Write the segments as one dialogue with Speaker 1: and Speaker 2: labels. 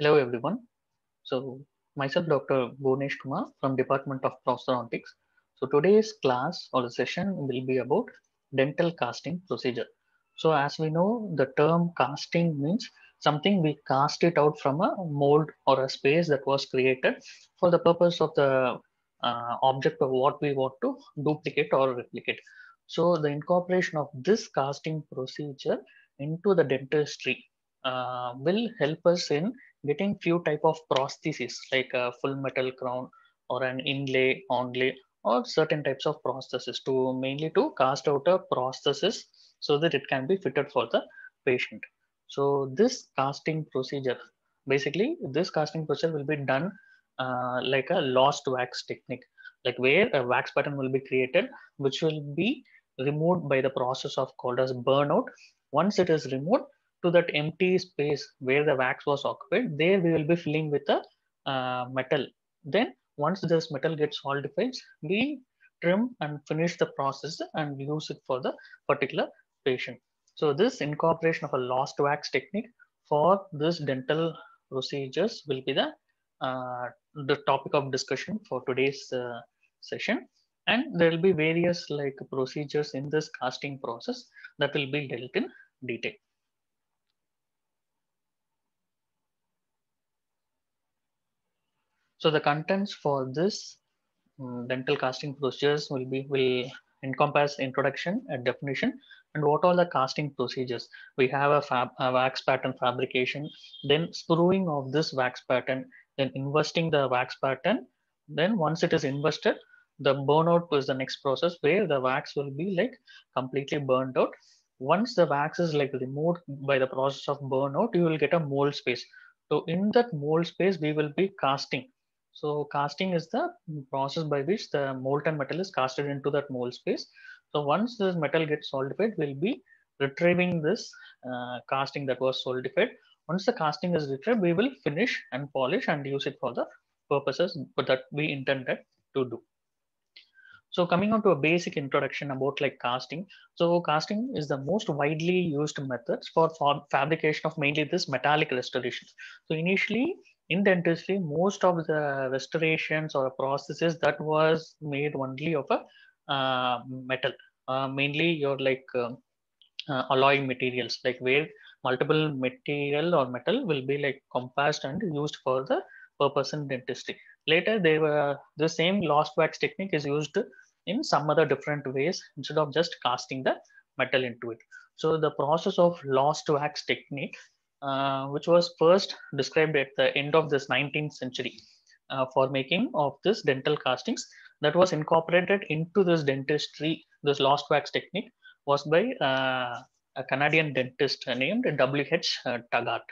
Speaker 1: Hello everyone. So myself Dr. Bhuvanesh Kumar from Department of Prosthodontics. So today's class or the session will be about dental casting procedure. So as we know, the term casting means something we cast it out from a mold or a space that was created for the purpose of the uh, object of what we want to duplicate or replicate. So the incorporation of this casting procedure into the dentistry uh, will help us in getting few type of prostheses like a full metal crown or an inlay, onlay, or certain types of prostheses to mainly to cast out a prosthesis so that it can be fitted for the patient. So this casting procedure, basically this casting procedure will be done uh, like a lost wax technique, like where a wax pattern will be created, which will be removed by the process of called as burnout. Once it is removed, to that empty space where the wax was occupied, there we will be filling with the uh, metal. Then once this metal gets solidified, we trim and finish the process and use it for the particular patient. So this incorporation of a lost wax technique for this dental procedures will be the uh, the topic of discussion for today's uh, session and there will be various like procedures in this casting process that will be dealt in detail So the contents for this um, dental casting procedures will be will encompass introduction and definition and what are the casting procedures. We have a, fab, a wax pattern fabrication, then spruing of this wax pattern, then investing the wax pattern. Then once it is invested, the burnout was the next process where the wax will be like completely burned out. Once the wax is like removed by the process of burnout, you will get a mold space. So in that mold space, we will be casting so casting is the process by which the molten metal is casted into that mold space. So once this metal gets solidified, we'll be retrieving this uh, casting that was solidified. Once the casting is retrieved, we will finish and polish and use it for the purposes that we intended to do. So coming on to a basic introduction about like casting. So casting is the most widely used methods for fabrication of mainly this metallic restoration. So initially in dentistry, most of the restorations or processes that was made only of a uh, metal, uh, mainly your like um, uh, alloy materials, like where multiple material or metal will be like compassed and used for the purpose in dentistry. Later, they were the same lost wax technique is used in some other different ways instead of just casting the metal into it. So the process of lost wax technique uh, which was first described at the end of this 19th century uh, for making of this dental castings that was incorporated into this dentistry, this lost wax technique was by uh, a Canadian dentist named W.H. Uh, Taggart.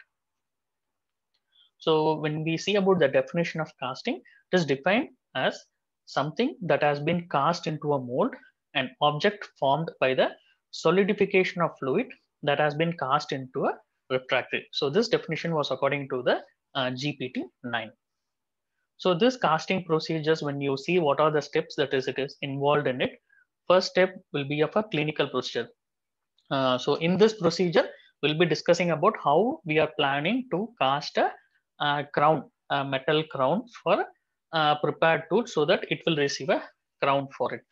Speaker 1: So when we see about the definition of casting, it is defined as something that has been cast into a mold, an object formed by the solidification of fluid that has been cast into a refractory. So this definition was according to the uh, GPT 9. So this casting procedures, when you see what are the steps that is it is involved in it, first step will be of a clinical procedure. Uh, so in this procedure, we'll be discussing about how we are planning to cast a, a crown, a metal crown for a prepared tooth so that it will receive a crown for it.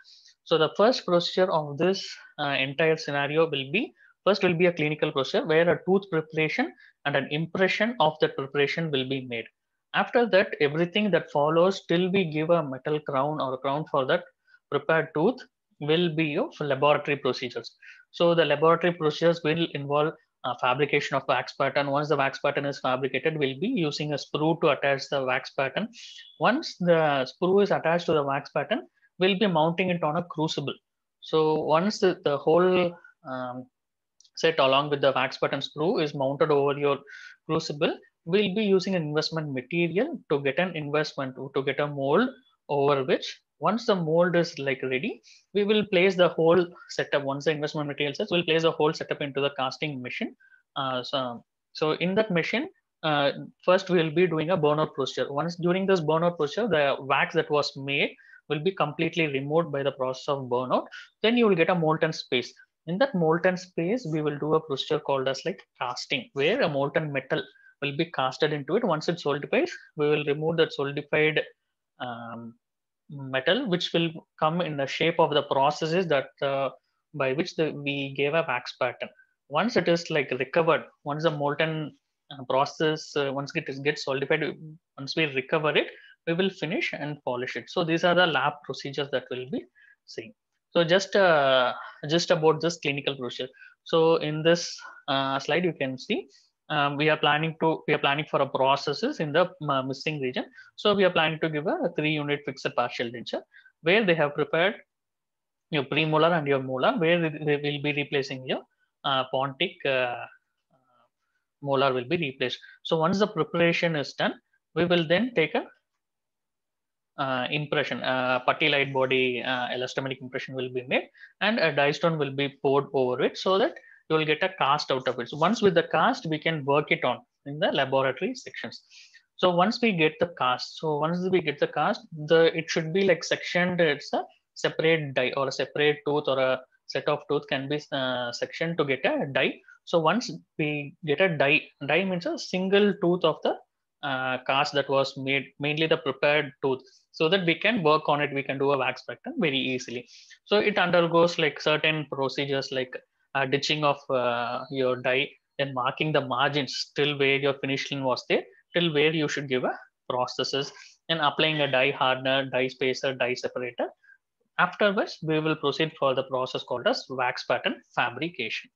Speaker 1: So the first procedure of this uh, entire scenario will be First will be a clinical procedure where a tooth preparation and an impression of that preparation will be made. After that, everything that follows till we give a metal crown or a crown for that prepared tooth will be of laboratory procedures. So the laboratory procedures will involve uh, fabrication of wax pattern. Once the wax pattern is fabricated, we'll be using a sprue to attach the wax pattern. Once the sprue is attached to the wax pattern, we'll be mounting it on a crucible. So once the, the whole um, set along with the wax pattern sprue is mounted over your crucible, we'll be using an investment material to get an investment to get a mold over which once the mold is like ready, we will place the whole setup. Once the investment material sets, we'll place the whole setup into the casting machine. Uh, so, so in that machine, uh, first we'll be doing a burnout procedure. Once during this burnout procedure, the wax that was made will be completely removed by the process of burnout. Then you will get a molten space in that molten space we will do a procedure called as like casting where a molten metal will be casted into it. Once it solidifies, we will remove that solidified um, metal, which will come in the shape of the processes that uh, by which the, we gave a wax pattern. Once it is like recovered, once the molten uh, process, uh, once it is, gets solidified, once we recover it, we will finish and polish it. So these are the lab procedures that we'll be seeing. So just uh, just about this clinical procedure. So in this uh, slide, you can see um, we are planning to we are planning for a prostheses in the uh, missing region. So we are planning to give a three unit fixed partial denture where they have prepared your premolar and your molar where they will be replacing your uh, pontic uh, molar will be replaced. So once the preparation is done, we will then take a uh, impression, uh, putty light body uh, elastomeric impression will be made and a die stone will be poured over it so that you will get a cast out of it. So once with the cast, we can work it on in the laboratory sections. So once we get the cast, so once we get the cast, the it should be like sectioned. It's a separate die or a separate tooth or a set of tooth can be uh, sectioned to get a die. So once we get a die, die means a single tooth of the uh, cast that was made, mainly the prepared tooth, so that we can work on it. We can do a wax pattern very easily. So it undergoes like certain procedures like uh, ditching of uh, your die, then marking the margins till where your finish line was there, till where you should give a prostheses, and applying a die hardener, die spacer, die separator. Afterwards, we will proceed for the process called as wax pattern fabrication.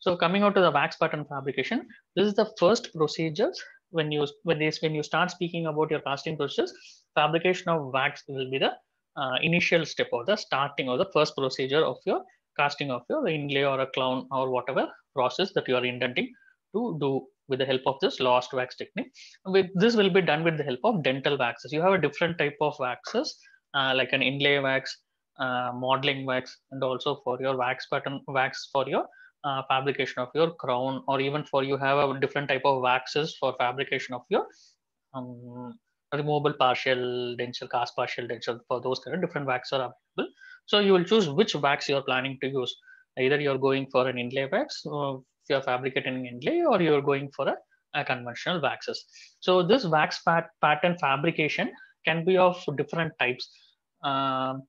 Speaker 1: So coming out to the wax pattern fabrication, this is the first procedures when you when this when you start speaking about your casting process, fabrication of wax will be the uh, initial step or the starting or the first procedure of your casting of your inlay or a crown or whatever process that you are intending to do with the help of this lost wax technique. With this will be done with the help of dental waxes. You have a different type of waxes uh, like an inlay wax, uh, modeling wax, and also for your wax pattern wax for your uh, fabrication of your crown or even for you have a different type of waxes for fabrication of your um, removable partial denture, cast partial denture for those kind of different waxes are available. So you will choose which wax you are planning to use. Either you're going for an inlay wax, or if you're fabricating inlay, or you're going for a, a conventional waxes. So this wax pat pattern fabrication can be of different types. Um,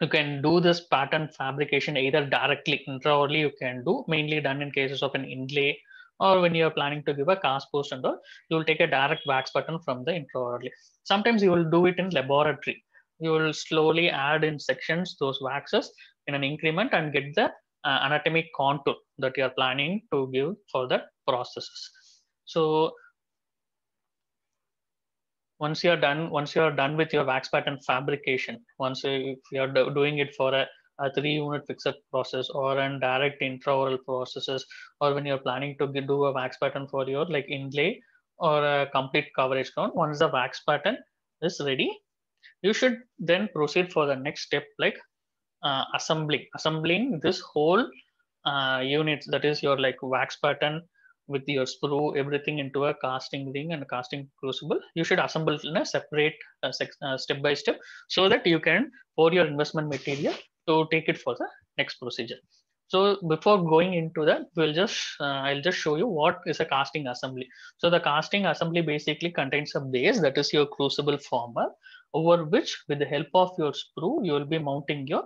Speaker 1: you can do this pattern fabrication either directly intraorally you can do mainly done in cases of an inlay or when you're planning to give a cast post and all you will take a direct wax pattern from the intraorally. Sometimes you will do it in laboratory. You will slowly add in sections those waxes in an increment and get the uh, anatomic contour that you are planning to give for the prostheses. So once you're done once you're done with your wax pattern fabrication once you, you're do, doing it for a, a three unit fixed process or an direct intraoral prostheses or when you're planning to do a wax pattern for your like inlay or a complete coverage count once the wax pattern is ready you should then proceed for the next step like uh, assembling assembling this whole uh, unit that is your like wax pattern with your sprue everything into a casting ring and casting crucible. You should assemble in a separate uh, uh, step by step so that you can pour your investment material to take it for the next procedure. So before going into that we'll just uh, i'll just show you what is a casting assembly. So the casting assembly basically contains a base that is your crucible former over which with the help of your sprue you will be mounting your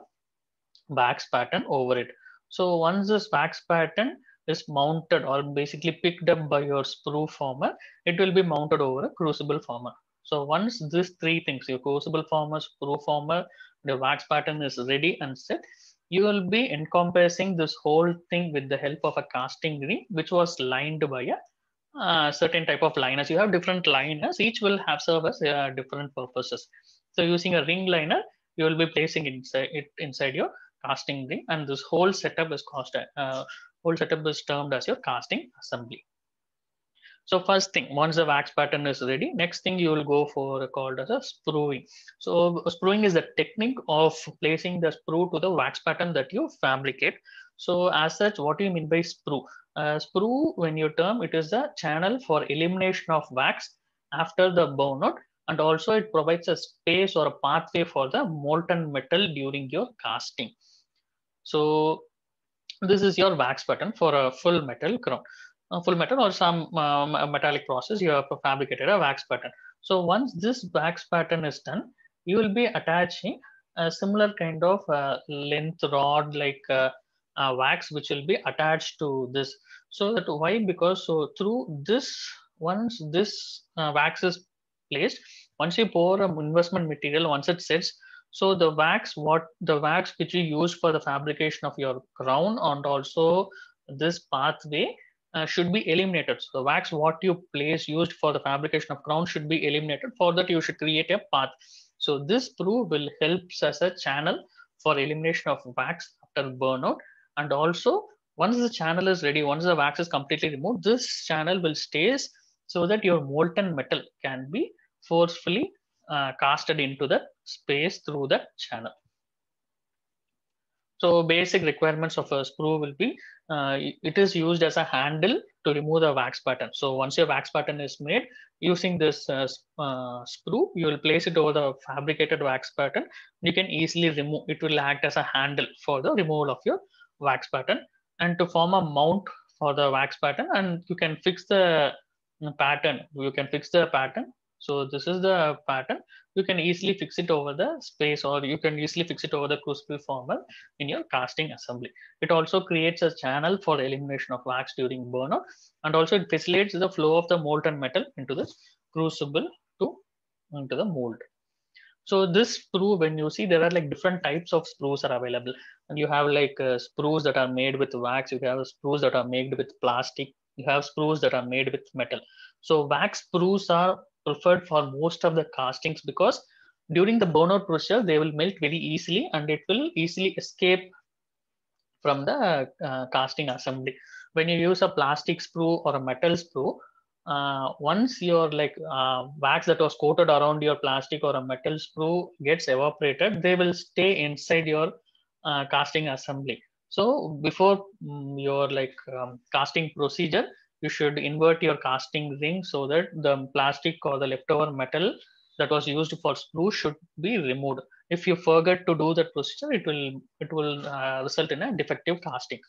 Speaker 1: wax pattern over it. So once this wax pattern is mounted or basically picked up by your sprue former, it will be mounted over a crucible former. So once these three things, your crucible former, sprue former, the wax pattern is ready and set, you will be encompassing this whole thing with the help of a casting ring, which was lined by a uh, certain type of liners. You have different liners, each will have serve as uh, different purposes. So using a ring liner, you will be placing inside it inside your casting ring, and this whole setup is cost uh, whole setup is termed as your casting assembly. So first thing, once the wax pattern is ready, next thing you will go for called as a sprueing. So sprueing is the technique of placing the sprue to the wax pattern that you fabricate. So as such, what do you mean by sprue? Uh, sprue, when you term, it is the channel for elimination of wax after the burnout and also it provides a space or a pathway for the molten metal during your casting. So this is your wax pattern for a full metal crown. full metal or some metallic process, you have fabricated a wax pattern. So once this wax pattern is done, you will be attaching a similar kind of uh, length rod like uh, uh, wax which will be attached to this so that why because so through this once this wax is placed once you pour a investment material once it sets so the wax what the wax which you use for the fabrication of your crown and also this pathway uh, should be eliminated. So the wax what you place used for the fabrication of crown should be eliminated. For that you should create a path. So this sprue will help as a channel for elimination of wax after burnout. And also once the channel is ready, once the wax is completely removed, this channel will stays so that your molten metal can be forcefully uh, casted into the space through the channel. So basic requirements of a sprue will be, uh, it is used as a handle to remove the wax pattern. So once your wax pattern is made, using this uh, uh, sprue, you will place it over the fabricated wax pattern. You can easily remove, it will act as a handle for the removal of your wax pattern. And to form a mount for the wax pattern, and you can fix the pattern, you can fix the pattern so this is the pattern. You can easily fix it over the space or you can easily fix it over the crucible former in your casting assembly. It also creates a channel for elimination of wax during burnout and also it facilitates the flow of the molten metal into the crucible to into the mold. So this sprue, when you see there are like different types of sprues are available and you have like uh, sprues that are made with wax, you have sprues that are made with plastic, you have sprues that are made with metal. So wax sprues are preferred for most of the castings because during the burnout process they will melt very easily and it will easily escape from the uh, casting assembly. When you use a plastic sprue or a metal sprue uh, once your like uh, wax that was coated around your plastic or a metal sprue gets evaporated they will stay inside your uh, casting assembly. So before um, your like um, casting procedure you should invert your casting ring so that the plastic or the leftover metal that was used for sprue should be removed. If you forget to do that procedure, it will it will uh, result in a defective casting.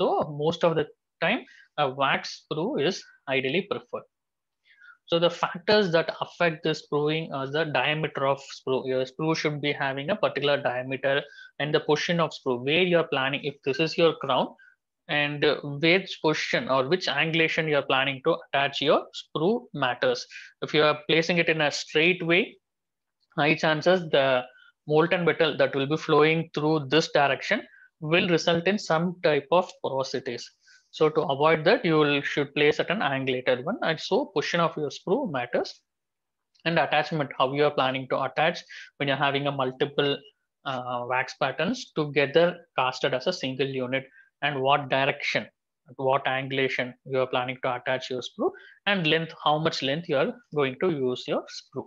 Speaker 1: So most of the time, a wax sprue is ideally preferred. So the factors that affect the sprueing are the diameter of sprue. Your sprue should be having a particular diameter and the position of sprue where you're planning. If this is your crown, and which position or which angulation you're planning to attach your sprue matters. If you are placing it in a straight way, high chances the molten metal that will be flowing through this direction will result in some type of porosities. So to avoid that, you will, should place at an angulated one. And so position of your sprue matters and attachment, how you are planning to attach when you're having a multiple uh, wax patterns together casted as a single unit and what direction, what angulation you are planning to attach your sprue and length, how much length you are going to use your sprue.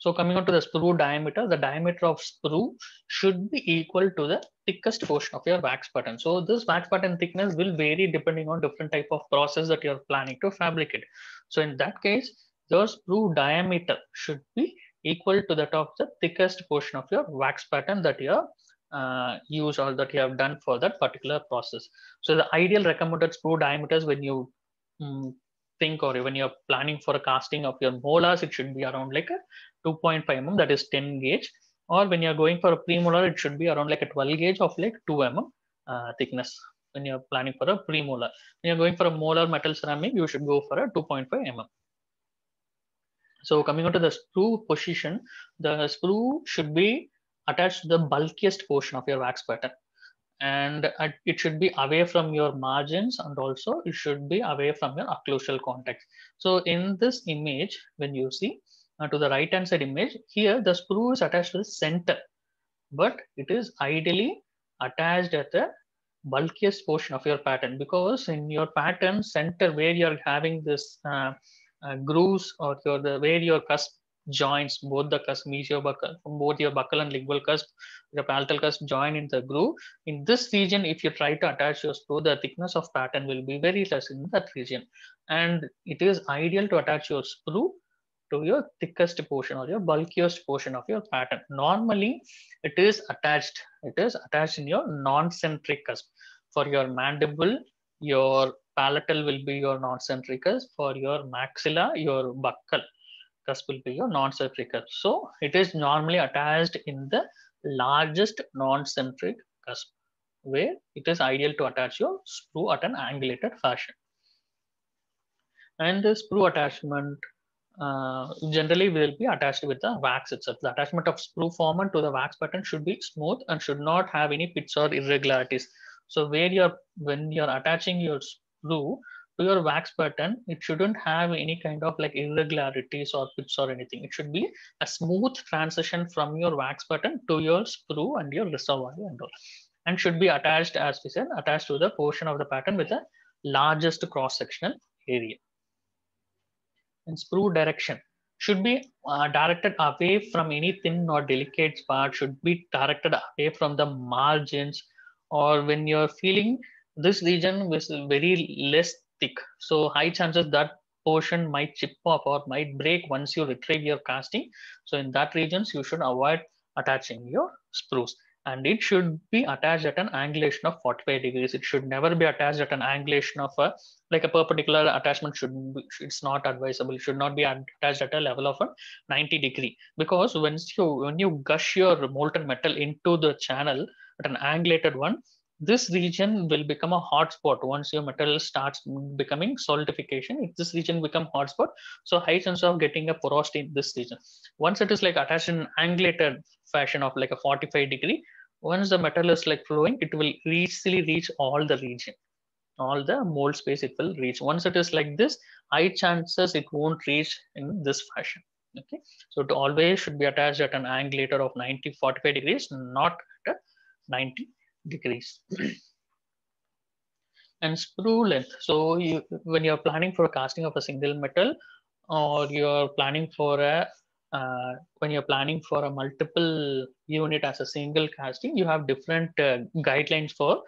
Speaker 1: So coming on to the sprue diameter, the diameter of sprue should be equal to the thickest portion of your wax pattern. So this wax pattern thickness will vary depending on different type of process that you're planning to fabricate. So in that case, your sprue diameter should be equal to that of the thickest portion of your wax pattern that you're uh, use or that you have done for that particular process. So the ideal recommended sprue diameters when you um, think or when you're planning for a casting of your molars, it should be around like a 2.5 mm, that is 10 gauge. Or when you're going for a premolar, it should be around like a 12 gauge of like 2 mm uh, thickness when you're planning for a premolar. When you're going for a molar metal ceramic, you should go for a 2.5 mm. So coming on to the sprue position, the sprue should be attached to the bulkiest portion of your wax pattern and it should be away from your margins and also it should be away from your occlusal contact. So in this image, when you see uh, to the right hand side image, here the sprue is attached to the center, but it is ideally attached at the bulkiest portion of your pattern because in your pattern center where you're having this uh, uh, grooves or your the where your cusp joints, both the cusp, buccal, both your buccal and lingual cusp, the palatal cusp join in the groove. In this region, if you try to attach your sprue the thickness of pattern will be very less in that region. And it is ideal to attach your sprue to your thickest portion or your bulkiest portion of your pattern. Normally, it is attached. It is attached in your non-centric cusp for your mandible, your palatal will be your non-centric cusp. For your maxilla, your buccal cusp will be your non-centric cusp. So it is normally attached in the largest non-centric cusp where it is ideal to attach your sprue at an angulated fashion. And the sprue attachment uh, generally will be attached with the wax itself. The attachment of sprue former to the wax pattern should be smooth and should not have any pits or irregularities. So where you're when you're attaching your sprue to your wax pattern, it shouldn't have any kind of like irregularities or pits or anything. It should be a smooth transition from your wax pattern to your sprue and your reservoir and all. And should be attached, as we said, attached to the portion of the pattern with the largest cross-sectional area and sprue direction should be uh, directed away from any thin or delicate part should be directed away from the margins or when you're feeling this region with very less thick so high chances that portion might chip off or might break once you retrieve your casting so in that regions you should avoid attaching your sprues and it should be attached at an angulation of 45 degrees. It should never be attached at an angulation of a like a perpendicular attachment should be, it's not advisable. It should not be attached at a level of a 90 degree because once you when you gush your molten metal into the channel at an angulated one, this region will become a hotspot once your metal starts becoming solidification. If this region become hotspot, so high chance of getting a porosity in this region. Once it is like attached in angulated fashion of like a 45 degree, once the metal is like flowing, it will easily reach all the region, all the mold space it will reach. Once it is like this, high chances it won't reach in this fashion. Okay, so it always should be attached at an angulator of 90, 45 degrees, not at 90 degrees. and sprue length. So you, when you're planning for a casting of a single metal or you're planning for a uh, when you're planning for a multiple unit as a single casting, you have different uh, guidelines for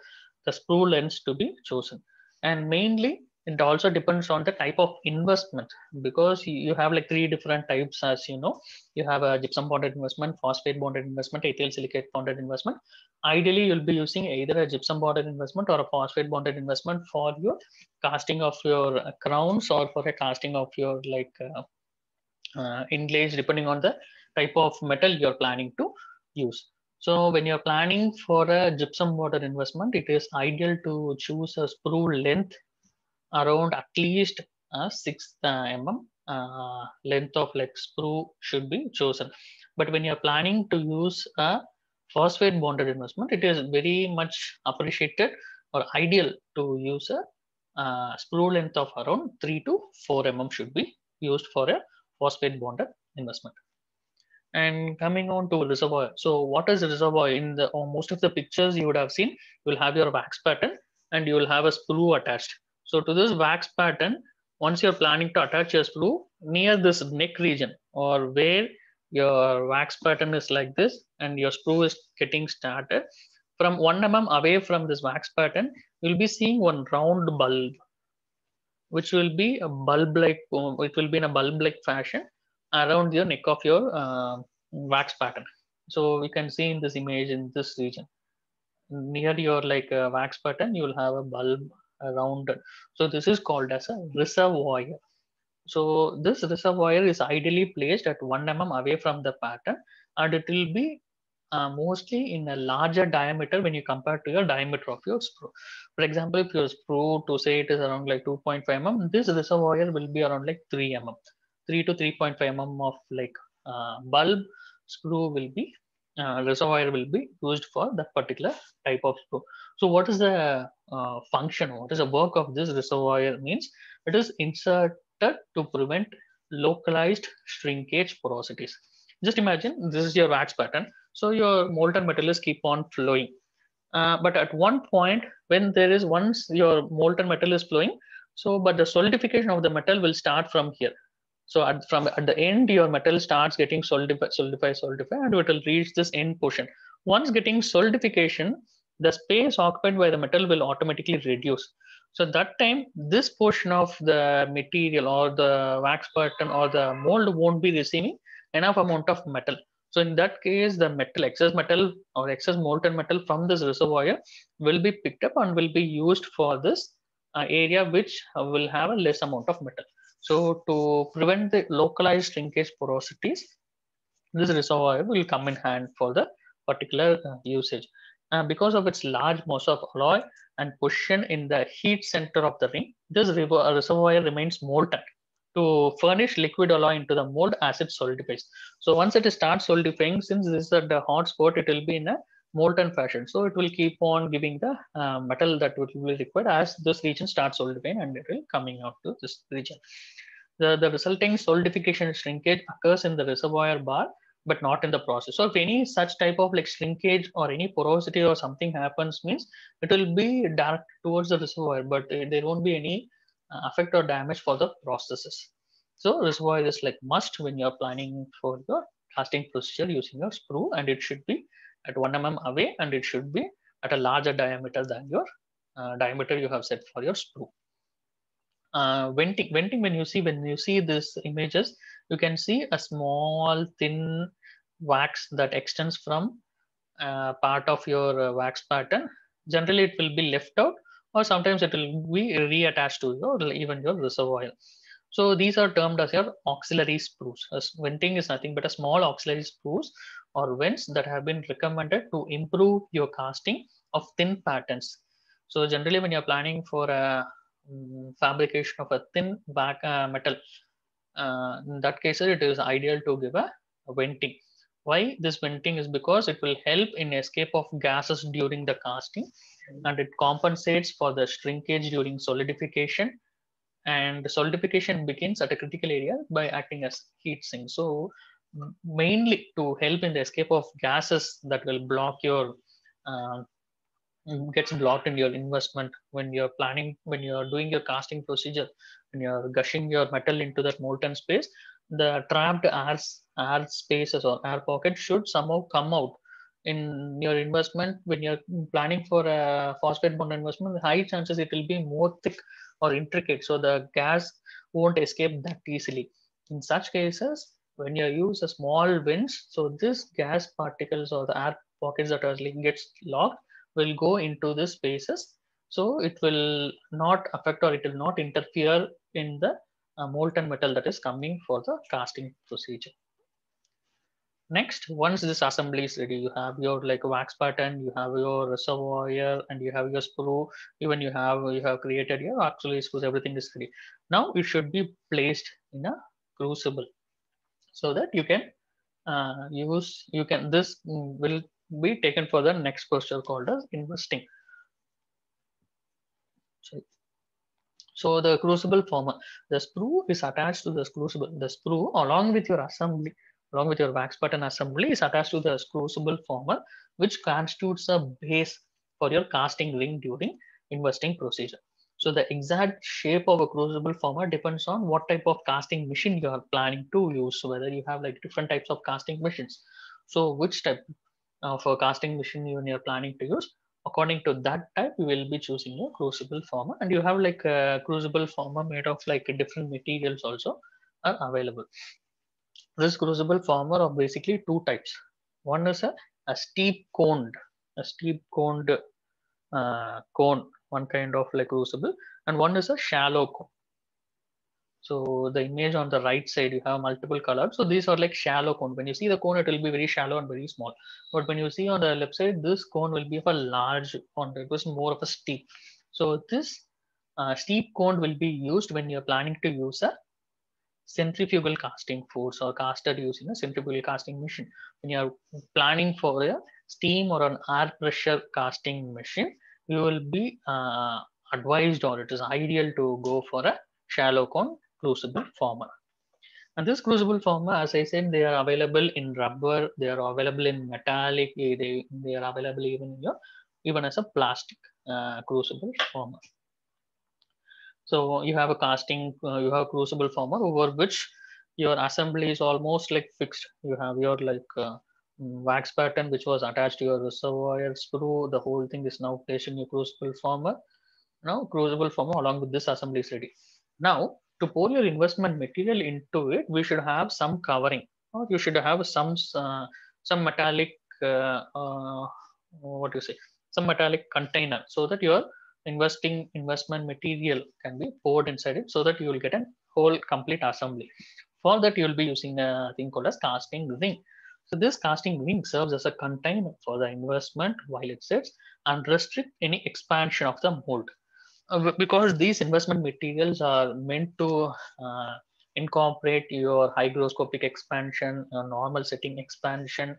Speaker 1: the sprue lengths to be chosen. And mainly it also depends on the type of investment because you have like three different types as you know. You have a gypsum bonded investment phosphate bonded investment ethyl silicate bonded investment. Ideally you'll be using either a gypsum bonded investment or a phosphate bonded investment for your casting of your crowns or for a casting of your like uh, uh, inlays depending on the type of metal you're planning to use. So when you're planning for a gypsum bonded investment it is ideal to choose a sprue length around at least a 6 mm uh, length of like sprue should be chosen. But when you're planning to use a phosphate bonded investment, it is very much appreciated or ideal to use a uh, sprue length of around 3 to 4 mm should be used for a phosphate bonded investment. And coming on to reservoir. So what is reservoir? In the most of the pictures you would have seen, you will have your wax pattern and you will have a sprue attached. So to this wax pattern, once you're planning to attach your sprue near this neck region or where your wax pattern is like this and your sprue is getting started, from 1 mm away from this wax pattern, you'll be seeing one round bulb, which will be a bulb-like, it will be in a bulb-like fashion around your neck of your uh, wax pattern. So you can see in this image in this region. Near your like uh, wax pattern, you will have a bulb around it. So this is called as a reservoir. So this reservoir is ideally placed at 1 mm away from the pattern and it will be uh, mostly in a larger diameter when you compare to your diameter of your sprue. For example, if your sprue to say it is around like 2.5 mm, this reservoir will be around like 3 mm. 3 to 3.5 mm of like uh, bulb sprue will be uh, reservoir will be used for that particular type of sprue. So what is the uh, function? What is the work of this reservoir means? It is inserted to prevent localized shrinkage porosities. Just imagine this is your wax pattern. So your molten metal is keep on flowing. Uh, but at one point when there is once your molten metal is flowing, so but the solidification of the metal will start from here. So at, from at the end, your metal starts getting solidified, solidify, solidify, and it will reach this end portion. Once getting solidification, the space occupied by the metal will automatically reduce. So that time, this portion of the material or the wax pattern or the mold won't be receiving enough amount of metal. So in that case, the metal, excess metal or excess molten metal from this reservoir will be picked up and will be used for this uh, area which will have a less amount of metal. So to prevent the localized shrinkage porosities, this reservoir will come in hand for the particular uh, usage. Uh, because of its large mass of alloy and position in the heat center of the ring, this reservoir remains molten to furnish liquid alloy into the mold as it solidifies. So once it starts solidifying, since this is at the hot spot, it will be in a molten fashion. So it will keep on giving the uh, metal that will be required as this region starts solidifying and it will coming out to this region. The, the resulting solidification shrinkage occurs in the reservoir bar but not in the process. So if any such type of like shrinkage or any porosity or something happens means it will be dark towards the reservoir, but there won't be any uh, effect or damage for the processes. So reservoir is like must when you're planning for your casting procedure using your sprue and it should be at 1 mm away and it should be at a larger diameter than your uh, diameter you have set for your sprue. Uh, venting, venting when you see when you see these images, you can see a small thin wax that extends from uh, part of your uh, wax pattern. Generally, it will be left out or sometimes it will be reattached to your even your reservoir. So these are termed as your auxiliary sprues. As venting is nothing but a small auxiliary sprues or vents that have been recommended to improve your casting of thin patterns. So generally when you're planning for a um, fabrication of a thin back uh, metal, uh, in that case it is ideal to give a, a venting. Why this venting is because it will help in escape of gases during the casting and it compensates for the shrinkage during solidification and solidification begins at a critical area by acting as heat sink. So mainly to help in the escape of gases that will block your uh, gets blocked in your investment when you're planning when you're doing your casting procedure when you're gushing your metal into that molten space the trapped air, air spaces or air pocket should somehow come out in your investment when you're planning for a phosphate bond investment high chances it will be more thick or intricate so the gas won't escape that easily. In such cases when you use a small winch so this gas particles or the air pockets that are gets locked will go into the spaces. So it will not affect or it will not interfere in the uh, molten metal that is coming for the casting procedure. Next once this assembly is ready you have your like wax pattern you have your reservoir and you have your sprue even you have you have created your auxiliary sprues everything is ready. Now it should be placed in a crucible so that you can uh, use you can this will be taken for the next procedure called as investing so the crucible former the sprue is attached to the crucible the sprue along with your assembly along with your wax pattern assembly is attached to the crucible former which constitutes a base for your casting ring during investing procedure so the exact shape of a crucible former depends on what type of casting machine you are planning to use. Whether you have like different types of casting machines. So which type of a casting machine you are planning to use, according to that type, you will be choosing your crucible former. And you have like a crucible former made of like different materials also are available. This crucible former are basically two types. One is a, a steep coned, a steep coned uh, cone one kind of like crucible and one is a shallow cone so the image on the right side you have multiple colors. So these are like shallow cone. When you see the cone it will be very shallow and very small. But when you see on the left side this cone will be of a large cone. It was more of a steep. So this uh, steep cone will be used when you're planning to use a centrifugal casting force or caster using a centrifugal casting machine. When you're planning for a steam or an air pressure casting machine you will be uh, advised or it is ideal to go for a shallow cone crucible former. And this crucible former, as I said, they are available in rubber, they are available in metallic, they, they are available even in your, even as a plastic uh, crucible former. So you have a casting, uh, you have a crucible former over which your assembly is almost like fixed. You have your like uh, wax pattern which was attached to your reservoir sprue. The whole thing is now placed in your crucible former. Now crucible former along with this assembly is ready. Now to pour your investment material into it, we should have some covering or you should have some uh, some metallic uh, uh, what do you say some metallic container so that your investing investment material can be poured inside it so that you will get a whole complete assembly. For that, you will be using a thing called as casting ring. So this casting ring serves as a container for the investment while it sits and restrict any expansion of the mold. Uh, because these investment materials are meant to uh, incorporate your hygroscopic expansion, normal setting expansion,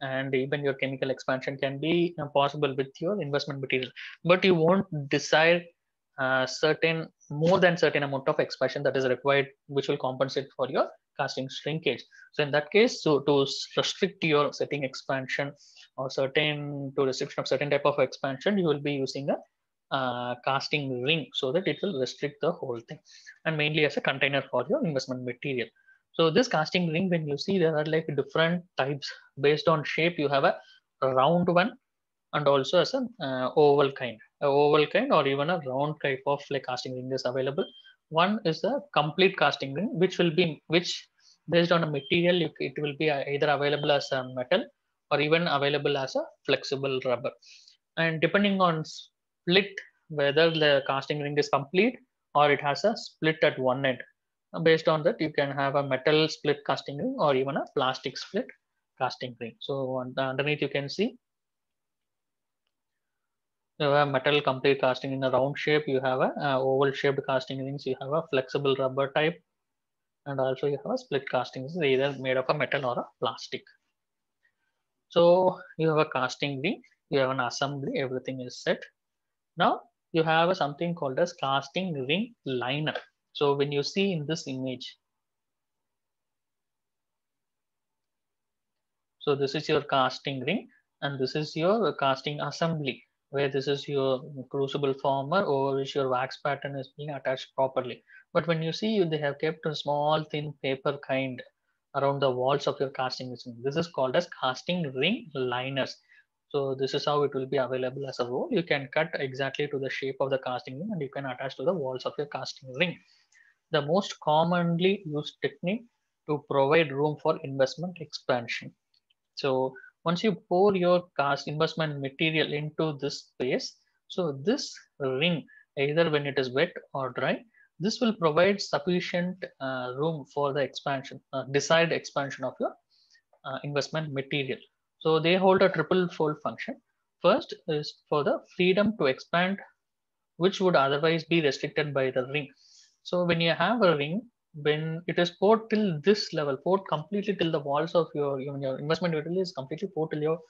Speaker 1: and even your chemical expansion can be uh, possible with your investment material. But you won't desire uh, certain more than certain amount of expansion that is required, which will compensate for your casting shrinkage. So in that case, so to restrict your setting expansion or certain to restriction of certain type of expansion, you will be using a uh, casting ring so that it will restrict the whole thing and mainly as a container for your investment material. So this casting ring, when you see there are like different types based on shape, you have a round one and also as an uh, oval kind, a oval kind or even a round type of like casting ring is available. One is the complete casting ring, which will be, which based on a material, it will be either available as a metal or even available as a flexible rubber. And depending on split whether the casting ring is complete or it has a split at one end. Based on that, you can have a metal split casting ring or even a plastic split casting ring. So underneath you can see you have a metal complete casting in a round shape. You have a oval shaped casting rings. You have a flexible rubber type, and also you have a split casting. This is either made of a metal or a plastic. So you have a casting ring. You have an assembly. Everything is set. Now you have something called as casting ring liner. So when you see in this image, so this is your casting ring and this is your casting assembly where this is your crucible former over which your wax pattern is being attached properly. But when you see they have kept a small thin paper kind around the walls of your casting ring. This is called as casting ring liners. So this is how it will be available as a roll. You can cut exactly to the shape of the casting ring and you can attach to the walls of your casting ring. The most commonly used technique to provide room for investment expansion. So once you pour your cast investment material into this space, so this ring, either when it is wet or dry, this will provide sufficient uh, room for the expansion, uh, desired expansion of your uh, investment material. So they hold a triple fold function. First is for the freedom to expand, which would otherwise be restricted by the ring. So when you have a ring, when it is poured till this level, poured completely till the walls of your, your investment material is completely poured till your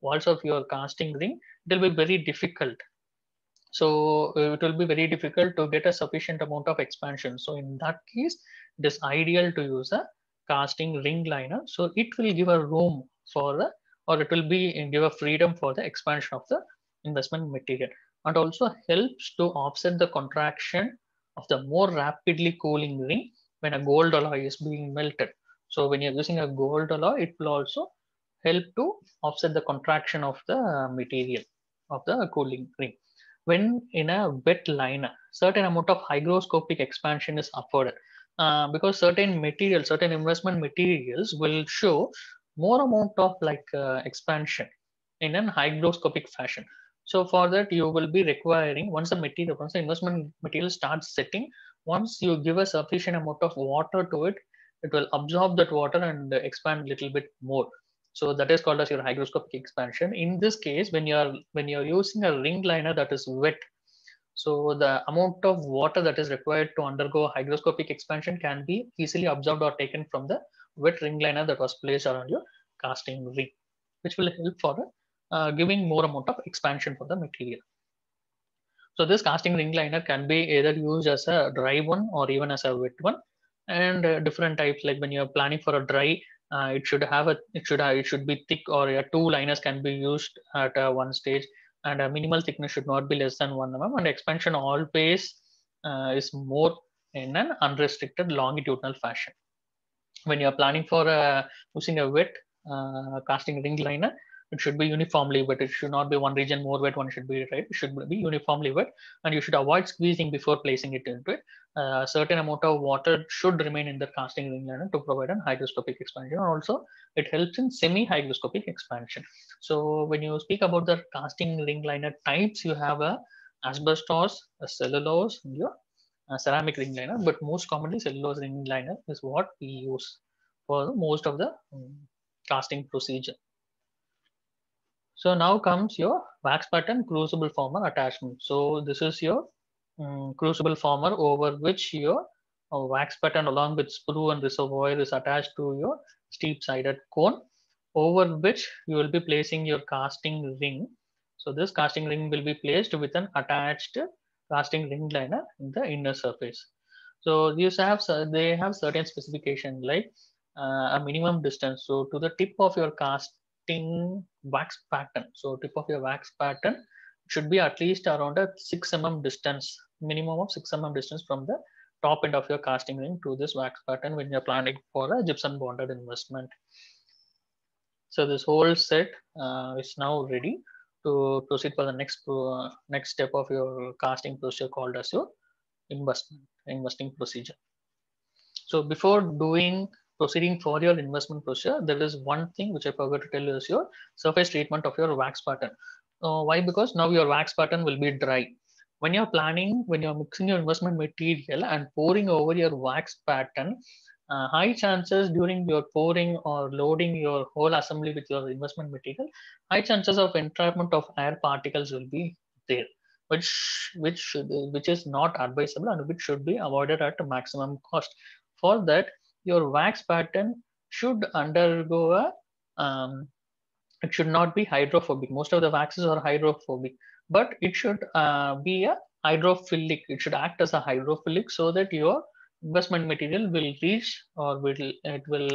Speaker 1: walls of your casting ring, it will be very difficult. So uh, it will be very difficult to get a sufficient amount of expansion. So in that case, it is ideal to use a casting ring liner. So it will give a room for the or it will be give a freedom for the expansion of the investment material and also helps to offset the contraction of the more rapidly cooling ring when a gold alloy is being melted. So when you're using a gold alloy, it will also help to offset the contraction of the material of the cooling ring. When in a wet liner, certain amount of hygroscopic expansion is afforded uh, because certain materials, certain investment materials will show more amount of like uh, expansion in an hygroscopic fashion. So for that, you will be requiring once the material, once the investment material starts setting, once you give a sufficient amount of water to it, it will absorb that water and expand a little bit more. So that is called as your hygroscopic expansion. In this case, when you're when you're using a ring liner that is wet, so the amount of water that is required to undergo hygroscopic expansion can be easily absorbed or taken from the wet ring liner that was placed around your casting ring, which will help for uh, giving more amount of expansion for the material. So this casting ring liner can be either used as a dry one or even as a wet one, and uh, different types. Like when you're planning for a dry, uh, it should have a it should have, it should be thick or uh, two liners can be used at one stage, and a minimal thickness should not be less than one mm. And expansion always uh, is more in an unrestricted longitudinal fashion when you're planning for uh, using a wet uh, casting ring liner, it should be uniformly wet. It should not be one region more wet, one should be right. It should be uniformly wet, and you should avoid squeezing before placing it into it. Uh, a certain amount of water should remain in the casting ring liner to provide an hygroscopic expansion. Also, it helps in semi-hygroscopic expansion. So when you speak about the casting ring liner types, you have a asbestos, a cellulose, and your uh, ceramic ring liner. But most commonly, cellulose ring liner is what we use for most of the um, casting procedure. So now comes your wax pattern crucible former attachment. So this is your um, crucible former over which your uh, wax pattern along with sprue and reservoir is attached to your steep sided cone over which you will be placing your casting ring. So this casting ring will be placed with an attached casting ring liner in the inner surface. So these have they have certain specification like uh, a minimum distance. So to the tip of your casting wax pattern. So tip of your wax pattern should be at least around a 6 mm distance, minimum of 6 mm distance from the top end of your casting ring to this wax pattern when you're planning for a gypsum bonded investment. So this whole set uh, is now ready to proceed for the next uh, next step of your casting procedure called as your investment investing procedure. So before doing proceeding for your investment procedure, there is one thing which I forgot to tell you is your surface treatment of your wax pattern. Uh, why? Because now your wax pattern will be dry. When you're planning, when you're mixing your investment material and pouring over your wax pattern, uh, high chances during your pouring or loading your whole assembly with your investment material, high chances of entrapment of air particles will be there, which which should which is not advisable and which should be avoided at maximum cost. For that, your wax pattern should undergo a um, it should not be hydrophobic. Most of the waxes are hydrophobic, but it should uh, be a hydrophilic. It should act as a hydrophilic so that your investment material will reach or will it will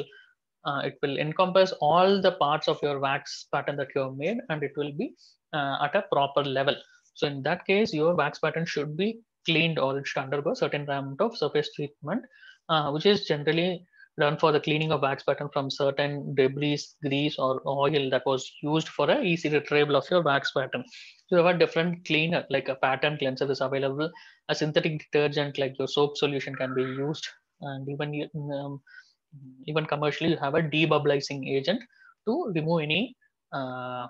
Speaker 1: uh, it will encompass all the parts of your wax pattern that you have made and it will be uh, at a proper level. So in that case your wax pattern should be cleaned or it should undergo a certain amount of surface treatment uh, which is generally done for the cleaning of wax pattern from certain debris grease or oil that was used for a easy retrieval of your wax pattern. You have a different cleaner like a pattern cleanser is available. A synthetic detergent like your soap solution can be used. And even um, even commercially you have a debubblizing agent to remove any uh,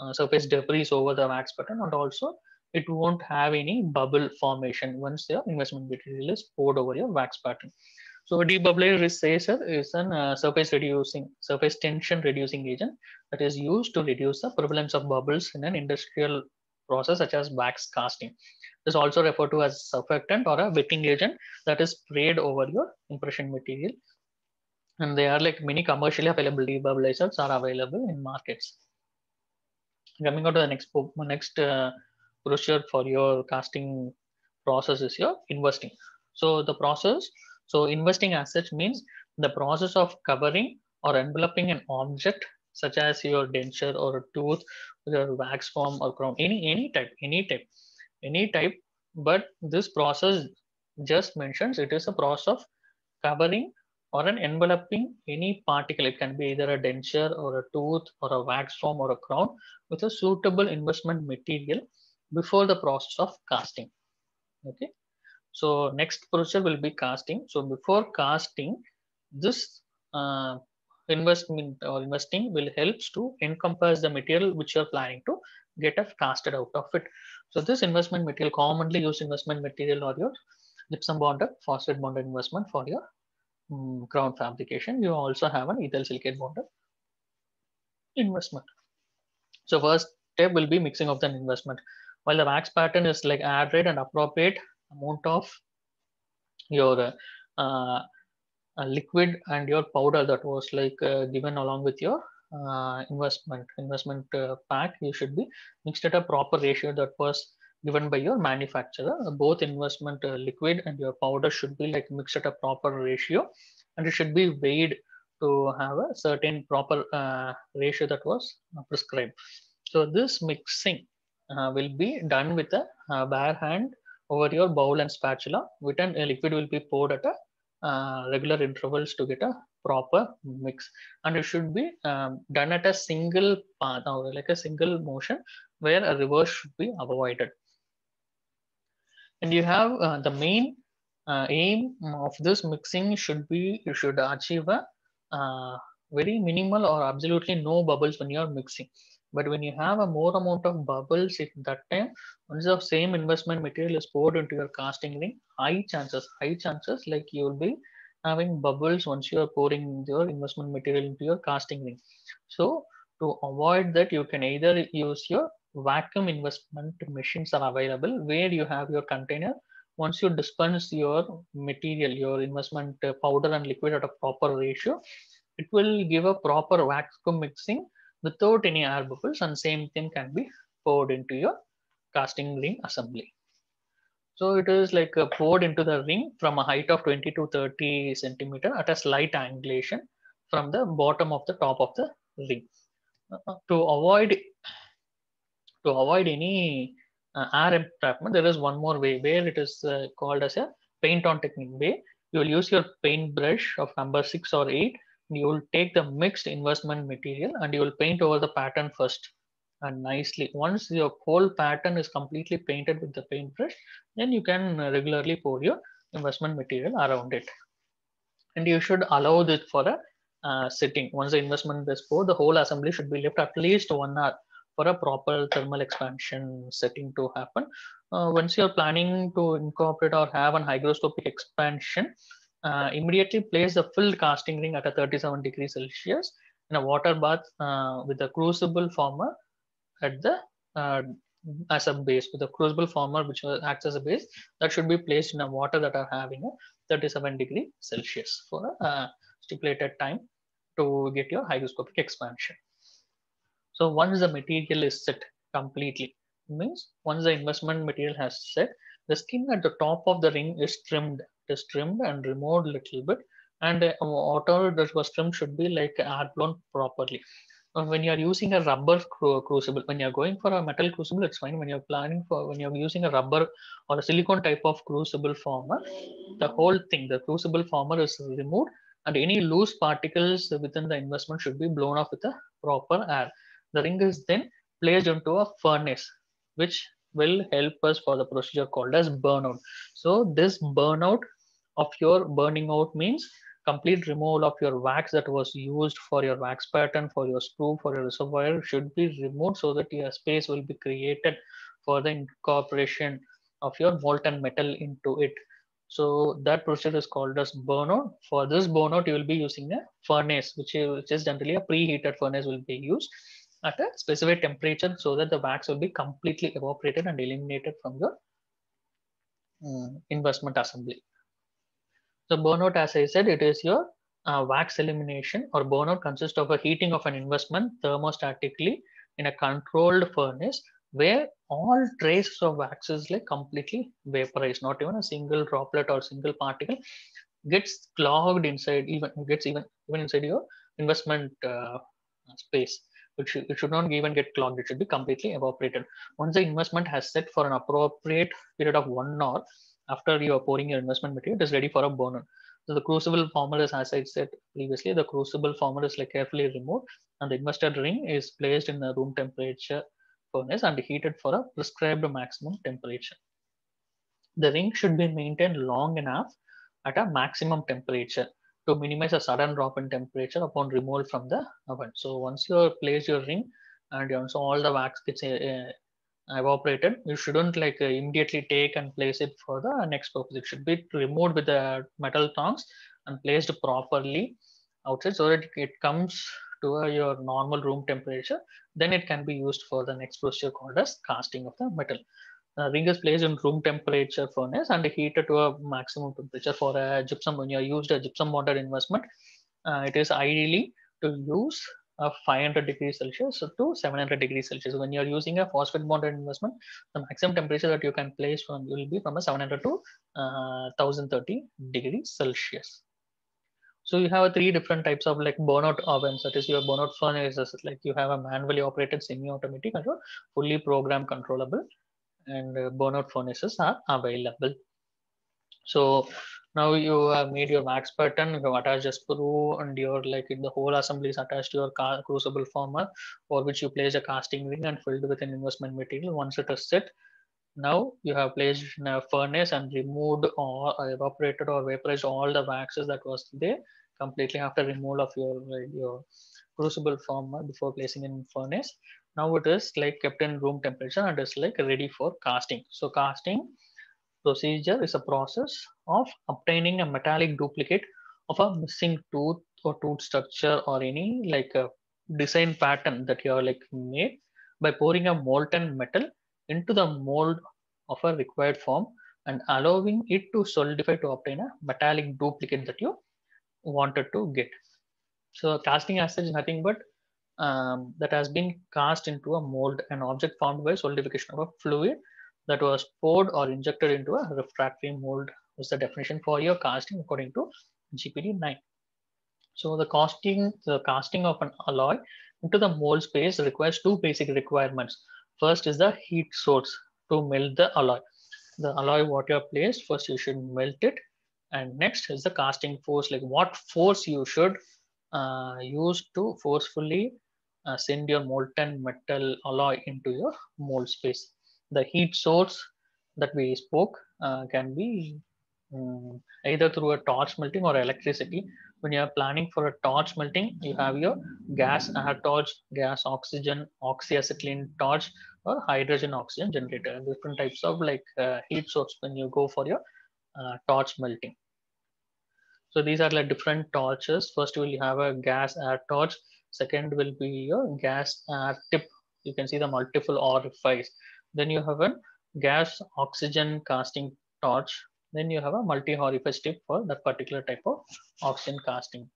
Speaker 1: uh, surface debris over the wax pattern. And also it won't have any bubble formation once your investment material is poured over your wax pattern so debubblizer is an uh, surface reducing, surface tension reducing agent that is used to reduce the prevalence of bubbles in an industrial process such as wax casting. This is also referred to as surfactant or a wetting agent that is sprayed over your impression material. And they are like many commercially available debubblizers are available in markets. Coming on to the next next uh, procedure for your casting process is your investing. So the process so investing as such means the process of covering or enveloping an object such as your denture or a tooth, your wax form or crown, any any type, any type, any type. But this process just mentions it is a process of covering or an enveloping any particle. It can be either a denture or a tooth or a wax form or a crown with a suitable investment material before the process of casting. Okay. So next procedure will be casting. So before casting, this uh, investment or investing will helps to encompass the material which you're planning to get a casted out of it. So this investment material, commonly used investment material or your gypsum bonded, phosphate bonded investment for your um, crown fabrication. You also have an ethyl silicate bonded investment. So first step will be mixing of the investment. While the wax pattern is like add and appropriate amount of your uh, liquid and your powder that was like uh, given along with your uh, investment investment uh, pack you should be mixed at a proper ratio that was given by your manufacturer. Both investment uh, liquid and your powder should be like mixed at a proper ratio and it should be weighed to have a certain proper uh, ratio that was prescribed. So this mixing will be done with a bare hand over your bowl and spatula with a liquid will be poured at a uh, regular intervals to get a proper mix. And it should be um, done at a single path or like a single motion where a reverse should be avoided. And you have uh, the main uh, aim of this mixing should be you should achieve a uh, very minimal or absolutely no bubbles when you're mixing But when you have a more amount of bubbles at that time, once the same investment material is poured into your casting ring, high chances, high chances like you will be having bubbles once you are pouring your investment material into your casting ring. So to avoid that, you can either use your vacuum investment machines are available where you have your container. Once you dispense your material, your investment uh, powder and liquid at a proper ratio, it will give a proper vacuum mixing without any air bubbles and same thing can be poured into your casting ring assembly. So it is like poured into the ring from a height of 20 to 30 centimeter at a slight angulation from the bottom of the top of the ring. Uh, to avoid to avoid any uh, air entrapment, there is one more way where it is uh, called as a paint on technique way. You will use your paint brush of number six or eight you will take the mixed investment material and you will paint over the pattern first and nicely. Once your whole pattern is completely painted with the paintbrush, then you can regularly pour your investment material around it. And you should allow this for a uh, sitting. Once the investment is poured, the whole assembly should be left at least one hour for a proper thermal expansion setting to happen. Uh, once you're planning to incorporate or have an hygroscopic expansion, uh, immediately place the filled casting ring at a 37 degrees Celsius in a water bath uh, with a crucible former at the uh, as a base with a crucible former which acts as a base that should be placed in a water that are having a 37 degree Celsius for a stipulated time to get your hygroscopic expansion. So once the material is set completely, means once the investment material has set, the skin at the top of the ring is trimmed is trimmed and removed a little bit and uh, whatever that was trimmed should be like air blown properly. When you are using a rubber cru crucible when you're going for a metal crucible it's fine. When you're planning for when you're using a rubber or a silicone type of crucible former the whole thing the crucible former is removed and any loose particles within the investment should be blown off with a proper air. The ring is then placed into a furnace which will help us for the procedure called as burnout. So this burnout of your burning out means complete removal of your wax that was used for your wax pattern, for your sprue, for your reservoir should be removed so that your space will be created for the incorporation of your molten metal into it. So that procedure is called as burnout. For this burnout, you will be using a furnace, which is just generally a preheated furnace will be used at a specific temperature so that the wax will be completely evaporated and eliminated from your um, investment assembly. So burnout, as I said, it is your uh, wax elimination or burnout consists of a heating of an investment thermostatically in a controlled furnace where all traces of wax is like completely vaporized, not even a single droplet or single particle gets clogged inside, even gets even even inside your investment uh, space. It should, it should not even get clogged. It should be completely evaporated. Once the investment has set for an appropriate period of one hour, after you are pouring your investment material, it is ready for a burner. So the crucible former is, as I said previously, the crucible former is like carefully removed and the invested ring is placed in a room temperature furnace and heated for a prescribed maximum temperature. The ring should be maintained long enough at a maximum temperature to minimize a sudden drop in temperature upon removal from the oven. So once you place your ring and once all the wax gets uh, evaporated you shouldn't like uh, immediately take and place it for the next purpose. It should be removed with the metal tongs and placed properly outside so that it comes to uh, your normal room temperature. Then it can be used for the next procedure called as casting of the metal. Uh, ring is placed in room temperature furnace and heated to a maximum temperature for a gypsum. When you used a gypsum bonded investment uh, it is ideally to use of 500 degrees Celsius to 700 degrees Celsius. When you're using a phosphate bonded investment, the maximum temperature that you can place from will be from a 700 to uh, 1030 degrees Celsius. So you have three different types of like burnout ovens. That is your burnout furnaces. Like you have a manually operated semi-automatic or fully programmed controllable, and uh, burnout furnaces are available. So now you have made your wax pattern you have attached a sprue and your like the whole assembly is attached to your crucible former for which you place a casting ring and filled with an investment material once it is set now you have placed in a furnace and removed or evaporated or vaporized all the waxes that was there completely after removal of your your crucible form before placing in furnace. Now it is like kept in room temperature and is like ready for casting. So casting procedure is a process of obtaining a metallic duplicate of a missing tooth or tooth structure or any like a design pattern that you are like made by pouring a molten metal into the mold of a required form and allowing it to solidify to obtain a metallic duplicate that you wanted to get. So casting as such is nothing but um, that has been cast into a mold, an object formed by solidification of a fluid that was poured or injected into a refractory mold was the definition for your casting according to GPT 9. So the casting, the casting of an alloy into the mold space requires two basic requirements. First is the heat source to melt the alloy. The alloy what you have placed, first you should melt it. And next is the casting force, like what force you should uh, use to forcefully uh, send your molten metal alloy into your mold space. The heat source that we spoke uh, can be um, either through a torch melting or electricity. When you are planning for a torch melting, you have your gas air torch, gas oxygen, oxyacetylene torch, or hydrogen oxygen generator. Different types of like uh, heat source when you go for your uh, torch melting. So these are like different torches. First, you will have a gas air torch. Second will be your gas air tip. You can see the multiple orifice. Then you have a gas oxygen casting torch. Then you have a multi-orifice tip for that particular type of oxygen casting.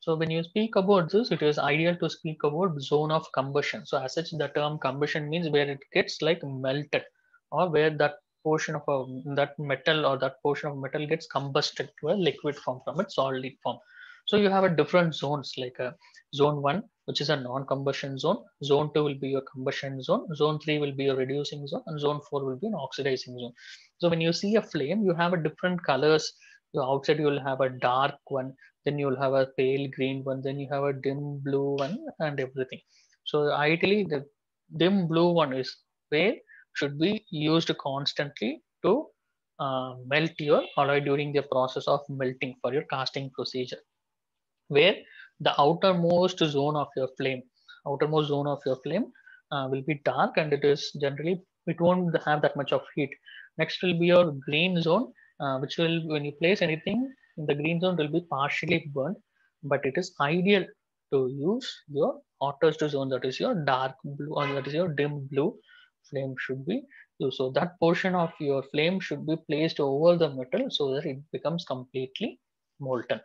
Speaker 1: So when you speak about this, it is ideal to speak about zone of combustion. So as such, the term combustion means where it gets like melted or where that portion of a, that metal or that portion of metal gets combusted to a liquid form from its solid form. So you have a different zones like a zone one, which is a non-combustion zone. Zone two will be your combustion zone. Zone three will be your reducing zone, and zone four will be an oxidizing zone. So when you see a flame, you have a different colors. Your outside you will have a dark one, then you will have a pale green one, then you have a dim blue one, and everything. So ideally, the dim blue one is where should be used constantly to uh, melt your alloy during the process of melting for your casting procedure where the outermost zone of your flame outermost zone of your flame uh, will be dark and it is generally it won't have that much of heat next will be your green zone uh, which will when you place anything in the green zone will be partially burned but it is ideal to use your hottest zone that is your dark blue or that is your dim blue flame should be used. So that portion of your flame should be placed over the metal so that it becomes completely molten.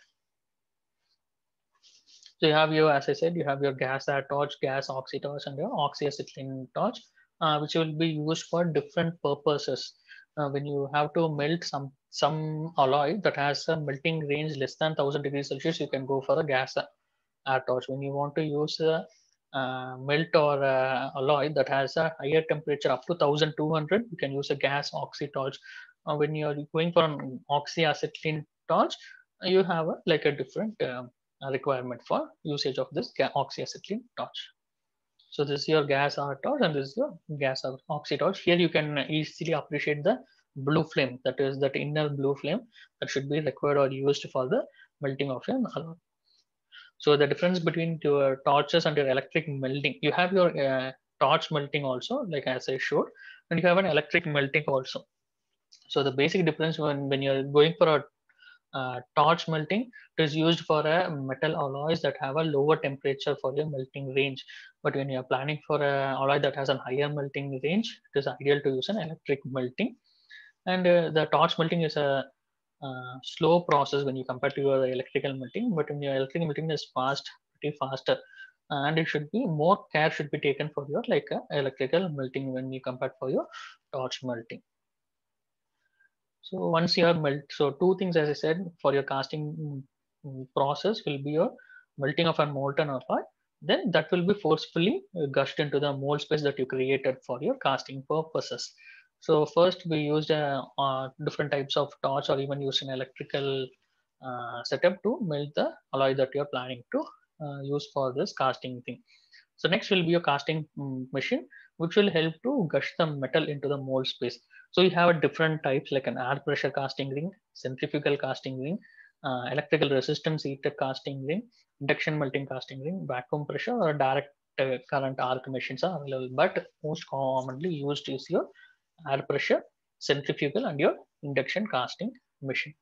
Speaker 1: So you have your, as I said, you have your gas air torch, gas oxy torch, and your oxyacetylene torch, uh, which will be used for different purposes. Uh, when you have to melt some some alloy that has a melting range less than 1000 degrees Celsius, you can go for a gas air torch. When you want to use a uh, melt or uh, alloy that has a higher temperature up to 1200 you can use a gas oxy torch uh, when you're going for an oxyacetylene torch you have a, like a different requirement for usage of this oxyacetylene torch. So this is your gas air torch and this is your gas oxy torch. Here you can easily appreciate the blue flame that is that inner blue flame that should be required or used for the melting of an alloy so the difference between your torches and your electric melting, you have your uh, torch melting also, like as I showed, and you have an electric melting also. So the basic difference when, when you're going for a uh, torch melting, it is used for a metal alloys that have a lower temperature for your melting range. But when you're planning for a alloy that has a higher melting range, it is ideal to use an electric melting. And uh, the torch melting is a uh, slow process when you compare to your electrical melting, but when your electrical melting is fast, pretty faster, and it should be more care should be taken for your like uh, electrical melting when you compare for your torch melting. So once you have melt, so two things as I said for your casting process will be your melting of a molten alloy. Then that will be forcefully gushed into the mold space that you created for your casting purposes. So first we used uh, uh, different types of torch or even used an electrical uh, setup to melt the alloy that you're planning to uh, use for this casting thing. So next will be a casting um, machine, which will help to gush the metal into the mold space. So you have different types like an air pressure casting ring, centrifugal casting ring, uh, electrical resistance heated casting ring, induction melting casting ring, vacuum pressure, or direct uh, current arc machines are available. But most commonly used is your air pressure, centrifugal, and your induction casting machine.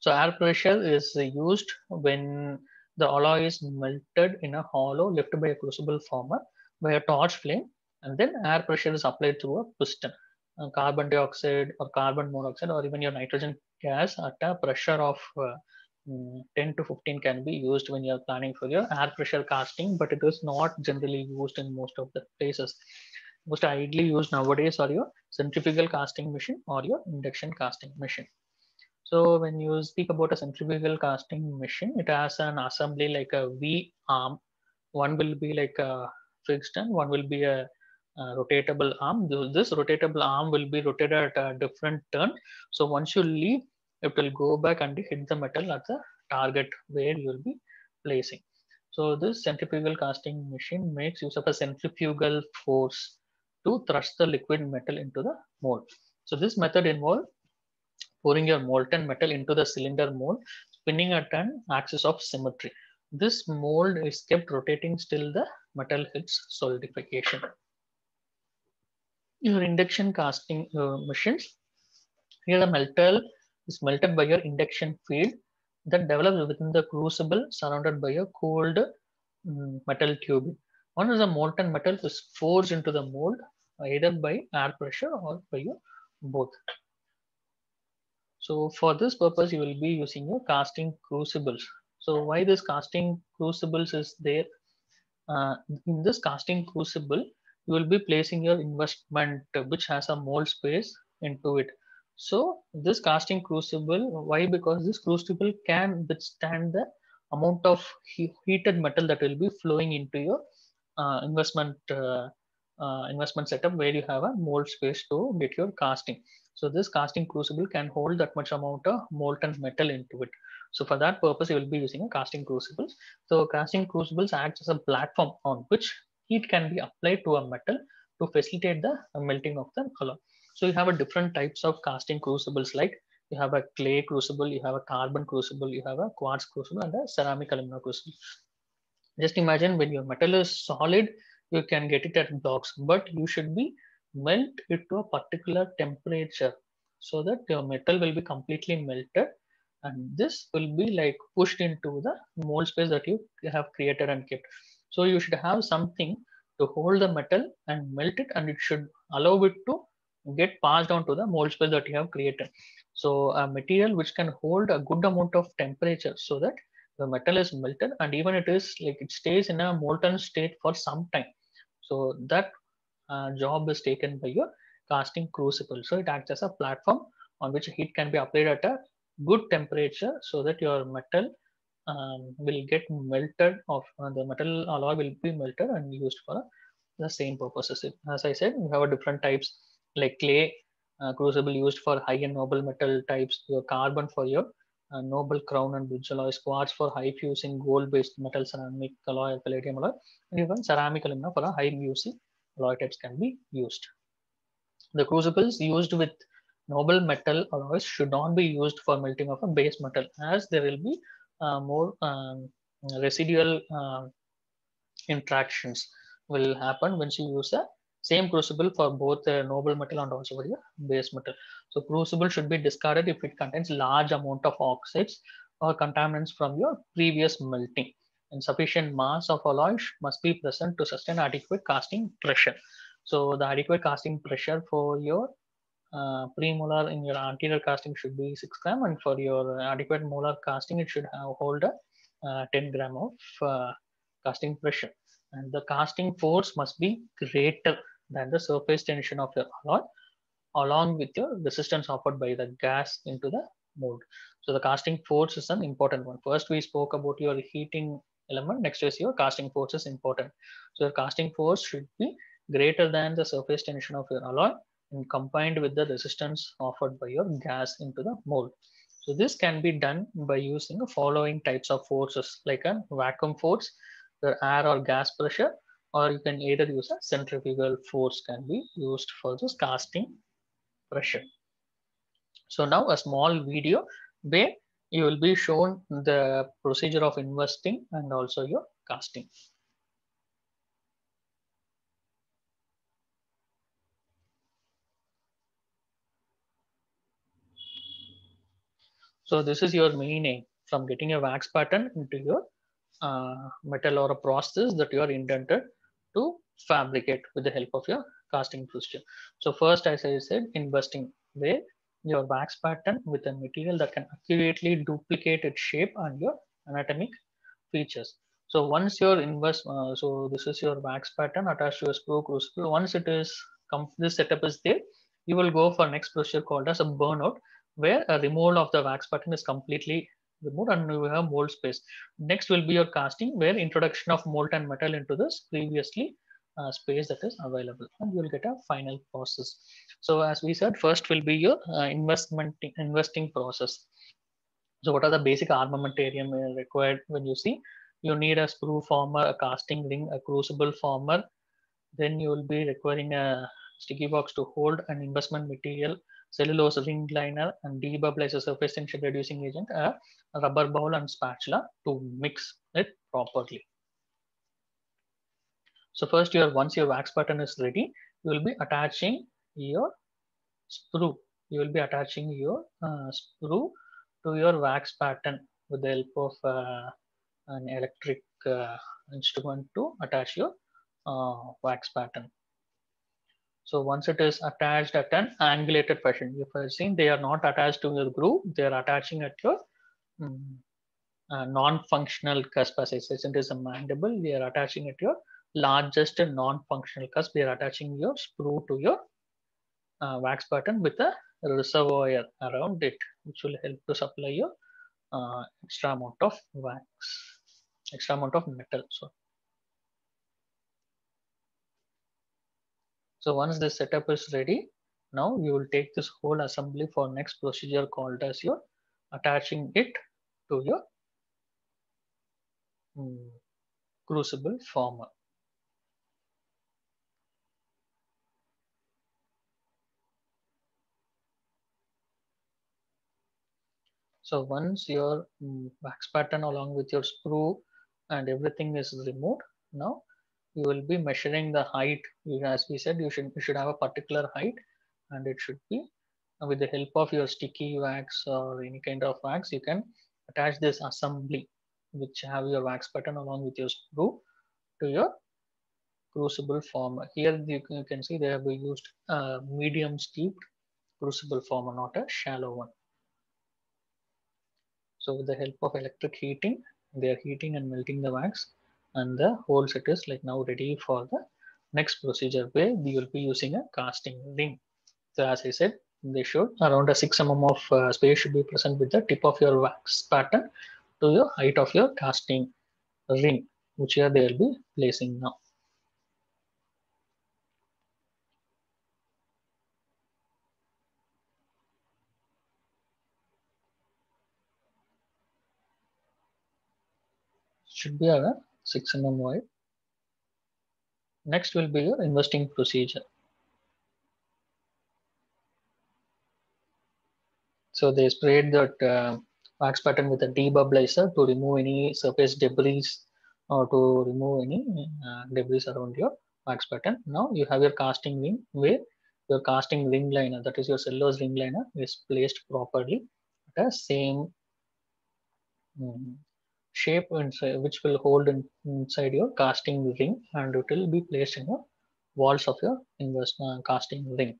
Speaker 1: So air pressure is used when the alloy is melted in a hollow left by a crucible former by a torch flame and then air pressure is applied through a piston. Carbon dioxide or carbon monoxide or even your nitrogen gas at a pressure of uh, mm, 10 to 15 can be used when you're planning for your air pressure casting, but it is not generally used in most of the places. Most ideally used nowadays are your centrifugal casting machine or your induction casting machine. So when you speak about a centrifugal casting machine, it has an assembly like a V arm. One will be like a fixed and one will be a uh, rotatable arm. This rotatable arm will be rotated at a different turn. So once you leave, it will go back and hit the metal at the target where you will be placing. So this centrifugal casting machine makes use of a centrifugal force to thrust the liquid metal into the mold. So this method involves pouring your molten metal into the cylinder mold, spinning at an axis of symmetry. This mold is kept rotating till the metal hits solidification your induction casting uh, machines. Here the metal is melted by your induction field that develops within the crucible surrounded by a cold um, metal tube. Once the molten metal is forced into the mold either by air pressure or by your both. So for this purpose, you will be using your casting crucibles. So why this casting crucibles is there? Uh, in this casting crucible, you will be placing your investment which has a mold space into it. So this casting crucible, why? Because this crucible can withstand the amount of he heated metal that will be flowing into your uh, investment uh, uh, investment setup where you have a mold space to get your casting. So this casting crucible can hold that much amount of molten metal into it. So for that purpose, you will be using a casting crucibles. So casting crucibles acts as a platform on which heat can be applied to a metal to facilitate the melting of the alloy. So you have a different types of casting crucibles like you have a clay crucible, you have a carbon crucible, you have a quartz crucible and a ceramic aluminum crucible. Just imagine when your metal is solid, you can get it at blocks, but you should be melt it to a particular temperature so that your metal will be completely melted and this will be like pushed into the mold space that you have created and kept. So you should have something to hold the metal and melt it and it should allow it to get passed on to the mold space that you have created. So a material which can hold a good amount of temperature so that the metal is melted and even it is like it stays in a molten state for some time. So that uh, job is taken by your casting crucible. So it acts as a platform on which heat can be applied at a good temperature so that your metal um, will get melted of uh, the metal alloy will be melted and used for the same purposes. As I said, we have different types like clay uh, crucible used for high and noble metal types, your carbon for your uh, noble crown and bridge alloys, quartz for high fusing gold-based metal ceramic alloy, palladium alloy, and even ceramic aluminum for a high fusing alloy types can be used. The crucibles used with noble metal alloys should not be used for melting of a base metal as there will be more um, residual uh, interactions will happen when you use the same crucible for both the noble metal and also for your base metal. So crucible should be discarded if it contains large amount of oxides or contaminants from your previous melting. And sufficient mass of alloy must be present to sustain adequate casting pressure. So the adequate casting pressure for your uh, premolar in your anterior casting should be 6 gram and for your adequate molar casting it should have hold a uh, 10 gram of uh, casting pressure. And the casting force must be greater than the surface tension of your alloy along with your resistance offered by the gas into the mold. So the casting force is an important one. First we spoke about your heating element. Next is your casting force is important. So your casting force should be greater than the surface tension of your alloy and combined with the resistance offered by your gas into the mold. So this can be done by using the following types of forces like a vacuum force, the air or gas pressure, or you can either use a centrifugal force can be used for this casting pressure. So now a small video where you will be shown the procedure of investing and also your casting. So this is your main aim from getting a wax pattern into your uh, metal or a process that you are intended to fabricate with the help of your casting procedure. So first, as I said, investing where your wax pattern with a material that can accurately duplicate its shape and your anatomic features. So once your invest, uh, so this is your wax pattern attached to a sprue crucible. Once it is come, this setup is there, you will go for next procedure called as a burnout, where a removal of the wax pattern is completely removed and you have mold space. Next will be your casting, where introduction of molten metal into this previously uh, space that is available and you will get a final process. So as we said, first will be your uh, investment investing process. So what are the basic armamentarium required when you see? You need a sprue former, a casting ring, a crucible former. Then you will be requiring a sticky box to hold an investment material, cellulose ring liner and debubbler surface tension reducing agent, a rubber bowl and spatula to mix it properly. So first your once your wax pattern is ready, you will be attaching your sprue. You will be attaching your uh, sprue to your wax pattern with the help of uh, an electric uh, instrument to attach your uh, wax pattern. So once it is attached at an angulated fashion, if I seen they are not attached to your groove, they are attaching at your um, non-functional cusp as I said, it is a mandible, we are attaching at your largest non-functional cusp. We are attaching your sprue to your uh, wax pattern with a reservoir around it, which will help to supply your uh, extra amount of wax, extra amount of metal. So, so once the setup is ready, now you will take this whole assembly for next procedure called as your attaching it to your um, crucible former. So once your um, wax pattern along with your sprue and everything is removed, now you will be measuring the height. As we said, you should you should have a particular height, and it should be uh, with the help of your sticky wax or any kind of wax, you can attach this assembly which have your wax pattern along with your sprue to your crucible former. Here you can, see they have used a medium steeped crucible former, not a shallow one. So with the help of electric heating, they are heating and melting the wax and the whole set is like now ready for the next procedure where we will be using a casting ring. So as I said, they should around a 6 mm of uh, space should be present with the tip of your wax pattern to the height of your casting ring, which here they will be placing now. should be around 6 mm wide. Next will be your investing procedure. So they sprayed that uh, wax pattern with a debubbler to remove any surface debris or to remove any uh, debris around your wax pattern. Now you have your casting ring where your casting ring liner, that is your cellulose ring liner, is placed properly at the same um, shape inside, which will hold in, inside your casting ring and it will be placed in the walls of your invest, uh, casting ring.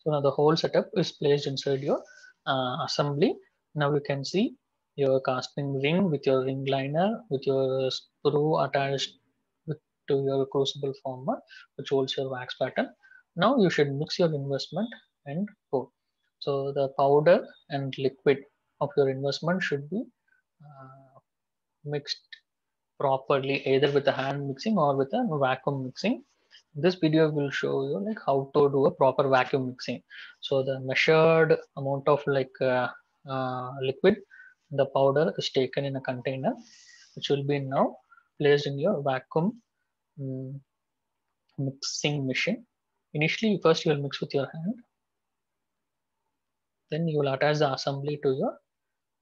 Speaker 1: So now the whole setup is placed inside your uh, assembly. Now you can see your casting ring with your ring liner, with your sprue attached to your crucible former, which holds your wax pattern. Now you should mix your investment and. So the powder and liquid of your investment should be uh, mixed properly, either with a hand mixing or with a vacuum mixing this video will show you like how to do a proper vacuum mixing so the measured amount of like uh, uh, liquid the powder is taken in a container which will be now placed in your vacuum um, mixing machine initially first you will mix with your hand. Then you will attach the assembly to your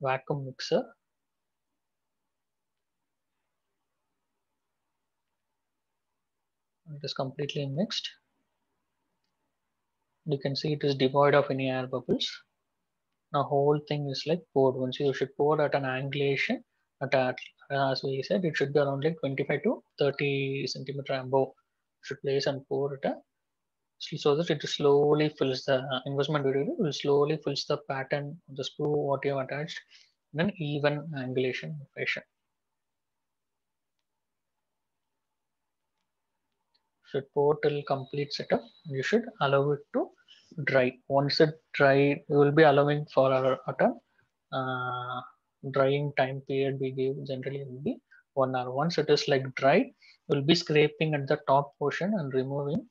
Speaker 1: vacuum mixer. It is completely mixed. You can see it is devoid of any air bubbles. Now whole thing is like poured. Once you should pour at an angulation at a, as we said, it should be around like 25 to 30 centimeter above. Should place and pour at so that it slowly fills the investment variable will slowly fills the pattern of the sprue what you have attached in an even angulation fashion. Should pour till complete setup. You should allow it to dry. Once it dry, we will be allowing for our at uh, drying time period we give generally will be one hour. Once it is like dry, we'll be scraping at the top portion and removing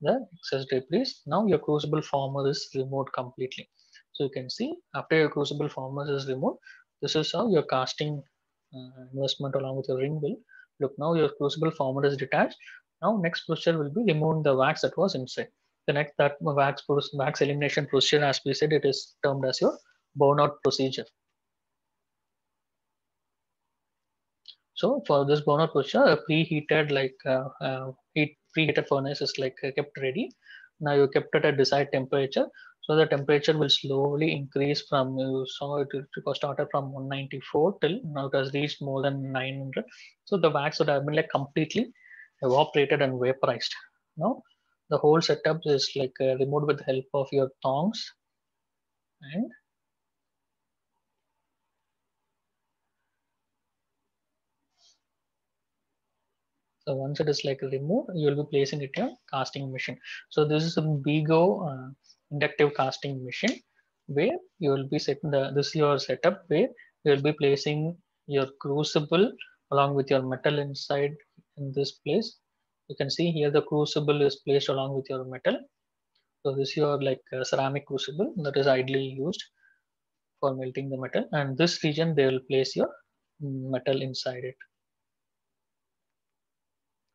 Speaker 1: the excess debris. Now your crucible former is removed completely. So you can see after your crucible former is removed, this is how your casting uh, investment along with your ring will look. Now your crucible former is detached. Now next procedure will be removing the wax that was inside. The next that wax, wax elimination procedure, as we said, it is termed as your burnout procedure. So for this burnout procedure, a preheated like uh, uh, heat preheated furnace is like uh, kept ready. Now you kept it at desired temperature. So the temperature will slowly increase from you saw it, it started from 194 till now it has reached more than 900. So the wax would have been like completely evaporated and vaporized. Now the whole setup is like uh, removed with the help of your tongs and So once it is like removed, you will be placing it in casting machine. So this is a Bego uh, inductive casting machine where you will be setting the this is your setup where you will be placing your crucible along with your metal inside in this place. You can see here the crucible is placed along with your metal. So this is your like uh, ceramic crucible that is ideally used for melting the metal and this region they will place your metal inside it.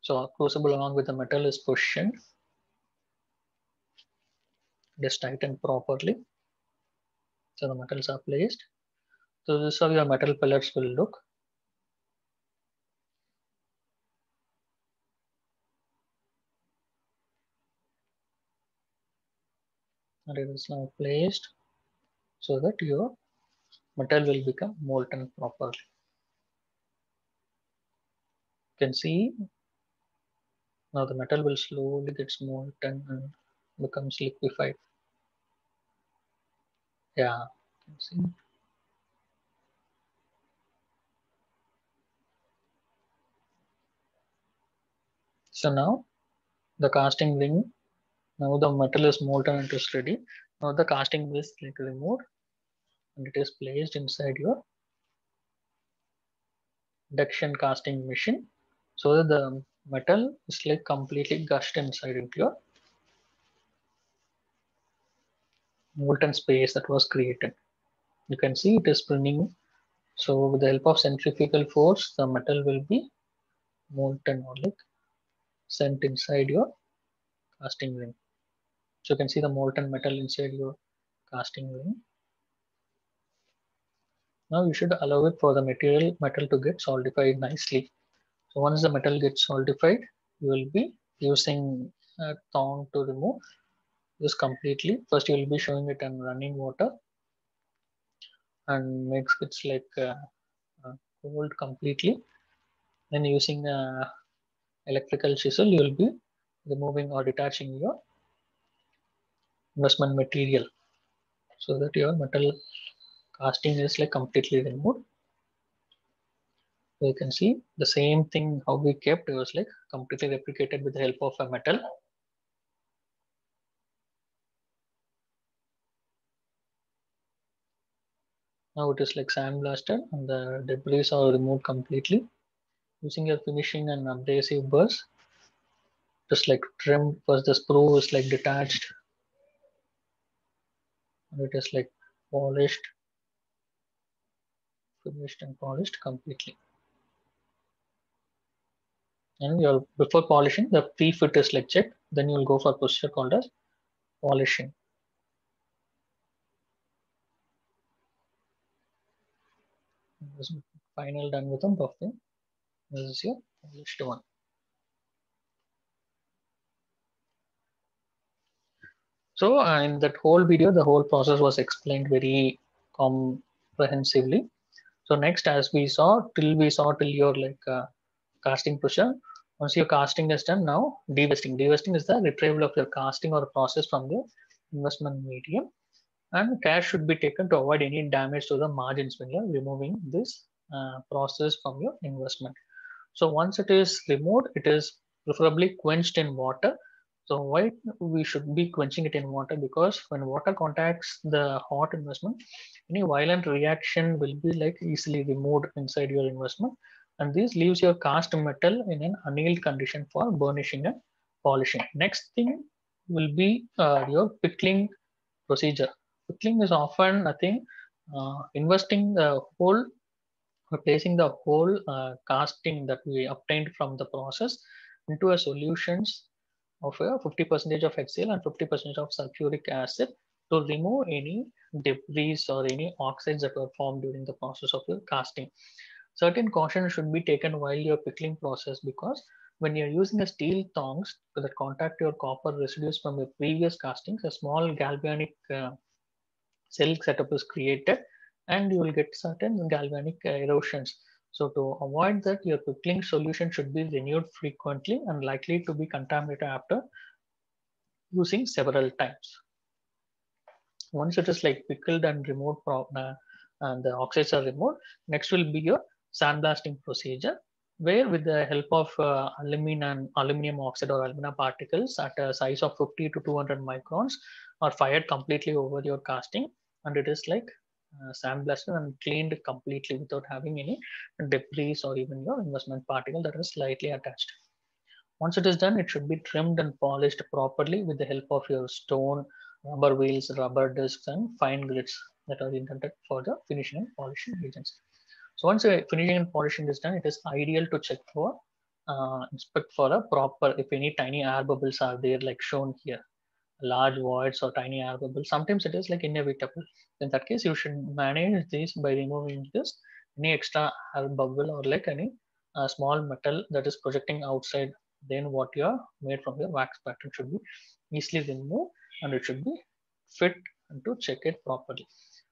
Speaker 1: So our crucible along with the metal is positioned. It is tightened properly. So the metals are placed. So this is how your metal pellets will look. And it is now placed so that your metal will become molten properly. You can see now the metal will slowly get molten and becomes liquefied. Yeah, you see. So now the casting ring, now the metal is molten and is ready. Now the casting is like removed and it is placed inside your induction casting machine so that the metal is like completely gushed inside into your molten space that was created. You can see it is spinning. So with the help of centrifugal force, the metal will be molten or like sent inside your casting ring. So you can see the molten metal inside your casting ring. Now you should allow it for the material metal to get solidified nicely. So once the metal gets solidified, you will be using a tong to remove this completely. First, you will be showing it in running water and makes it like uh, cold completely. Then using a electrical chisel, you will be removing or detaching your investment material so that your metal casting is like completely removed. You can see the same thing how we kept it was like completely replicated with the help of a metal. Now it is like sandblasted and the debris are removed completely using your finishing and abrasive burrs. Just like trimmed first the sprue is like detached and it is like polished, finished and polished completely and your before polishing the pre-fit is like checked then you will go for procedure called as polishing. final done with them buffing. This is your polished one. So uh, in that whole video, the whole process was explained very comprehensively. So next, as we saw, till we saw till your like uh, casting procedure. Once your casting is done, now divesting. Divesting is the retrieval of your casting or prosthesis from the investment medium. And care should be taken to avoid any damage to the margins when you're removing this uh, prosthesis from your investment. So once it is removed, it is preferably quenched in water. So why we should be quenching it in water? Because when water contacts the hot investment, any violent reaction will be like easily removed inside your investment. And this leaves your cast metal in an annealed condition for burnishing and polishing. Next thing will be uh, your pickling procedure. Pickling is often nothing, uh, investing the whole replacing the whole uh, casting that we obtained from the process into a solutions of a 50 percentage of HCl and 50 percent of sulfuric acid to remove any debris or any oxides that were formed during the process of the casting. Certain caution should be taken while you're pickling process because when you're using a steel tongs that contact your copper residues from your previous castings, a small galvanic uh, cell setup is created and you will get certain galvanic erosions. So to avoid that, your pickling solution should be renewed frequently and likely to be contaminated after using several times. Once it is like pickled and removed uh, and the oxides are removed, next will be your sandblasting procedure, where with the help of uh, aluminum, aluminum oxide or alumina particles at a size of 50 to 200 microns are fired completely over your casting and it is like uh, sandblasted and cleaned completely without having any debris or even your investment particle that is slightly attached. Once it is done, it should be trimmed and polished properly with the help of your stone, rubber wheels, rubber discs, and fine grits that are intended for the finishing and polishing agents. So once the finishing and polishing is done, it is ideal to check for, uh, inspect for a proper, if any tiny air bubbles are there like shown here large voids or tiny air bubbles. Sometimes it is like inevitable. In that case, you should manage this by removing this any extra air bubble or like any uh, small metal that is projecting outside. Then what you are made from your wax pattern should be easily removed and it should be fit and to check it properly.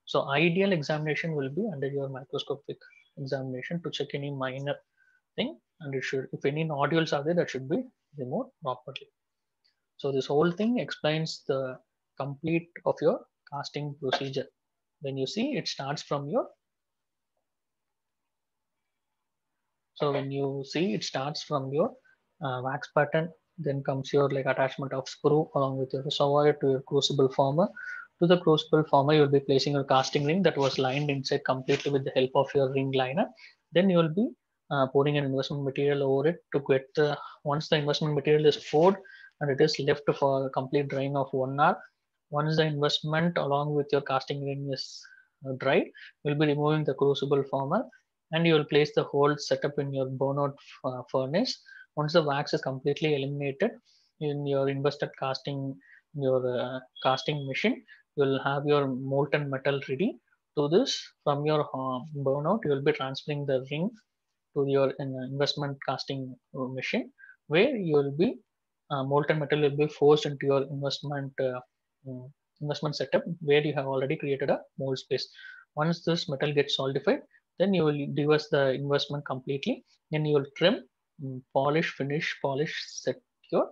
Speaker 1: So ideal examination will be under your microscopic examination to check any minor thing and it should if any nodules are there that should be removed properly. So this whole thing explains the complete of your casting procedure. When you see it starts from your, so when you see it starts from your uh, wax pattern, then comes your like attachment of sprue along with your reservoir to your crucible former. To the crucible former, you will be placing your casting ring that was lined inside completely with the help of your ring liner. Then you will be uh, pouring an investment material over it to get the, once the investment material is poured, and it is left for complete drying of one hour. Once the investment along with your casting ring is uh, dried, you'll be removing the crucible former and you will place the whole setup in your burnout uh, furnace. Once the wax is completely eliminated in your invested casting, your uh, casting machine, you will have your molten metal ready. To this, from your uh, burnout, you will be transferring the ring to your investment casting uh, machine, where you will be uh, molten metal will be forced into your investment uh, mm, investment setup where you have already created a mold space. Once this metal gets solidified, then you will reverse the investment completely. Then you will trim, mm, polish, finish, polish, set your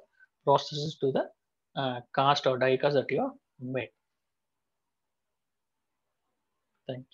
Speaker 1: prostheses to the uh, cast or die cast that you have made. Thank you.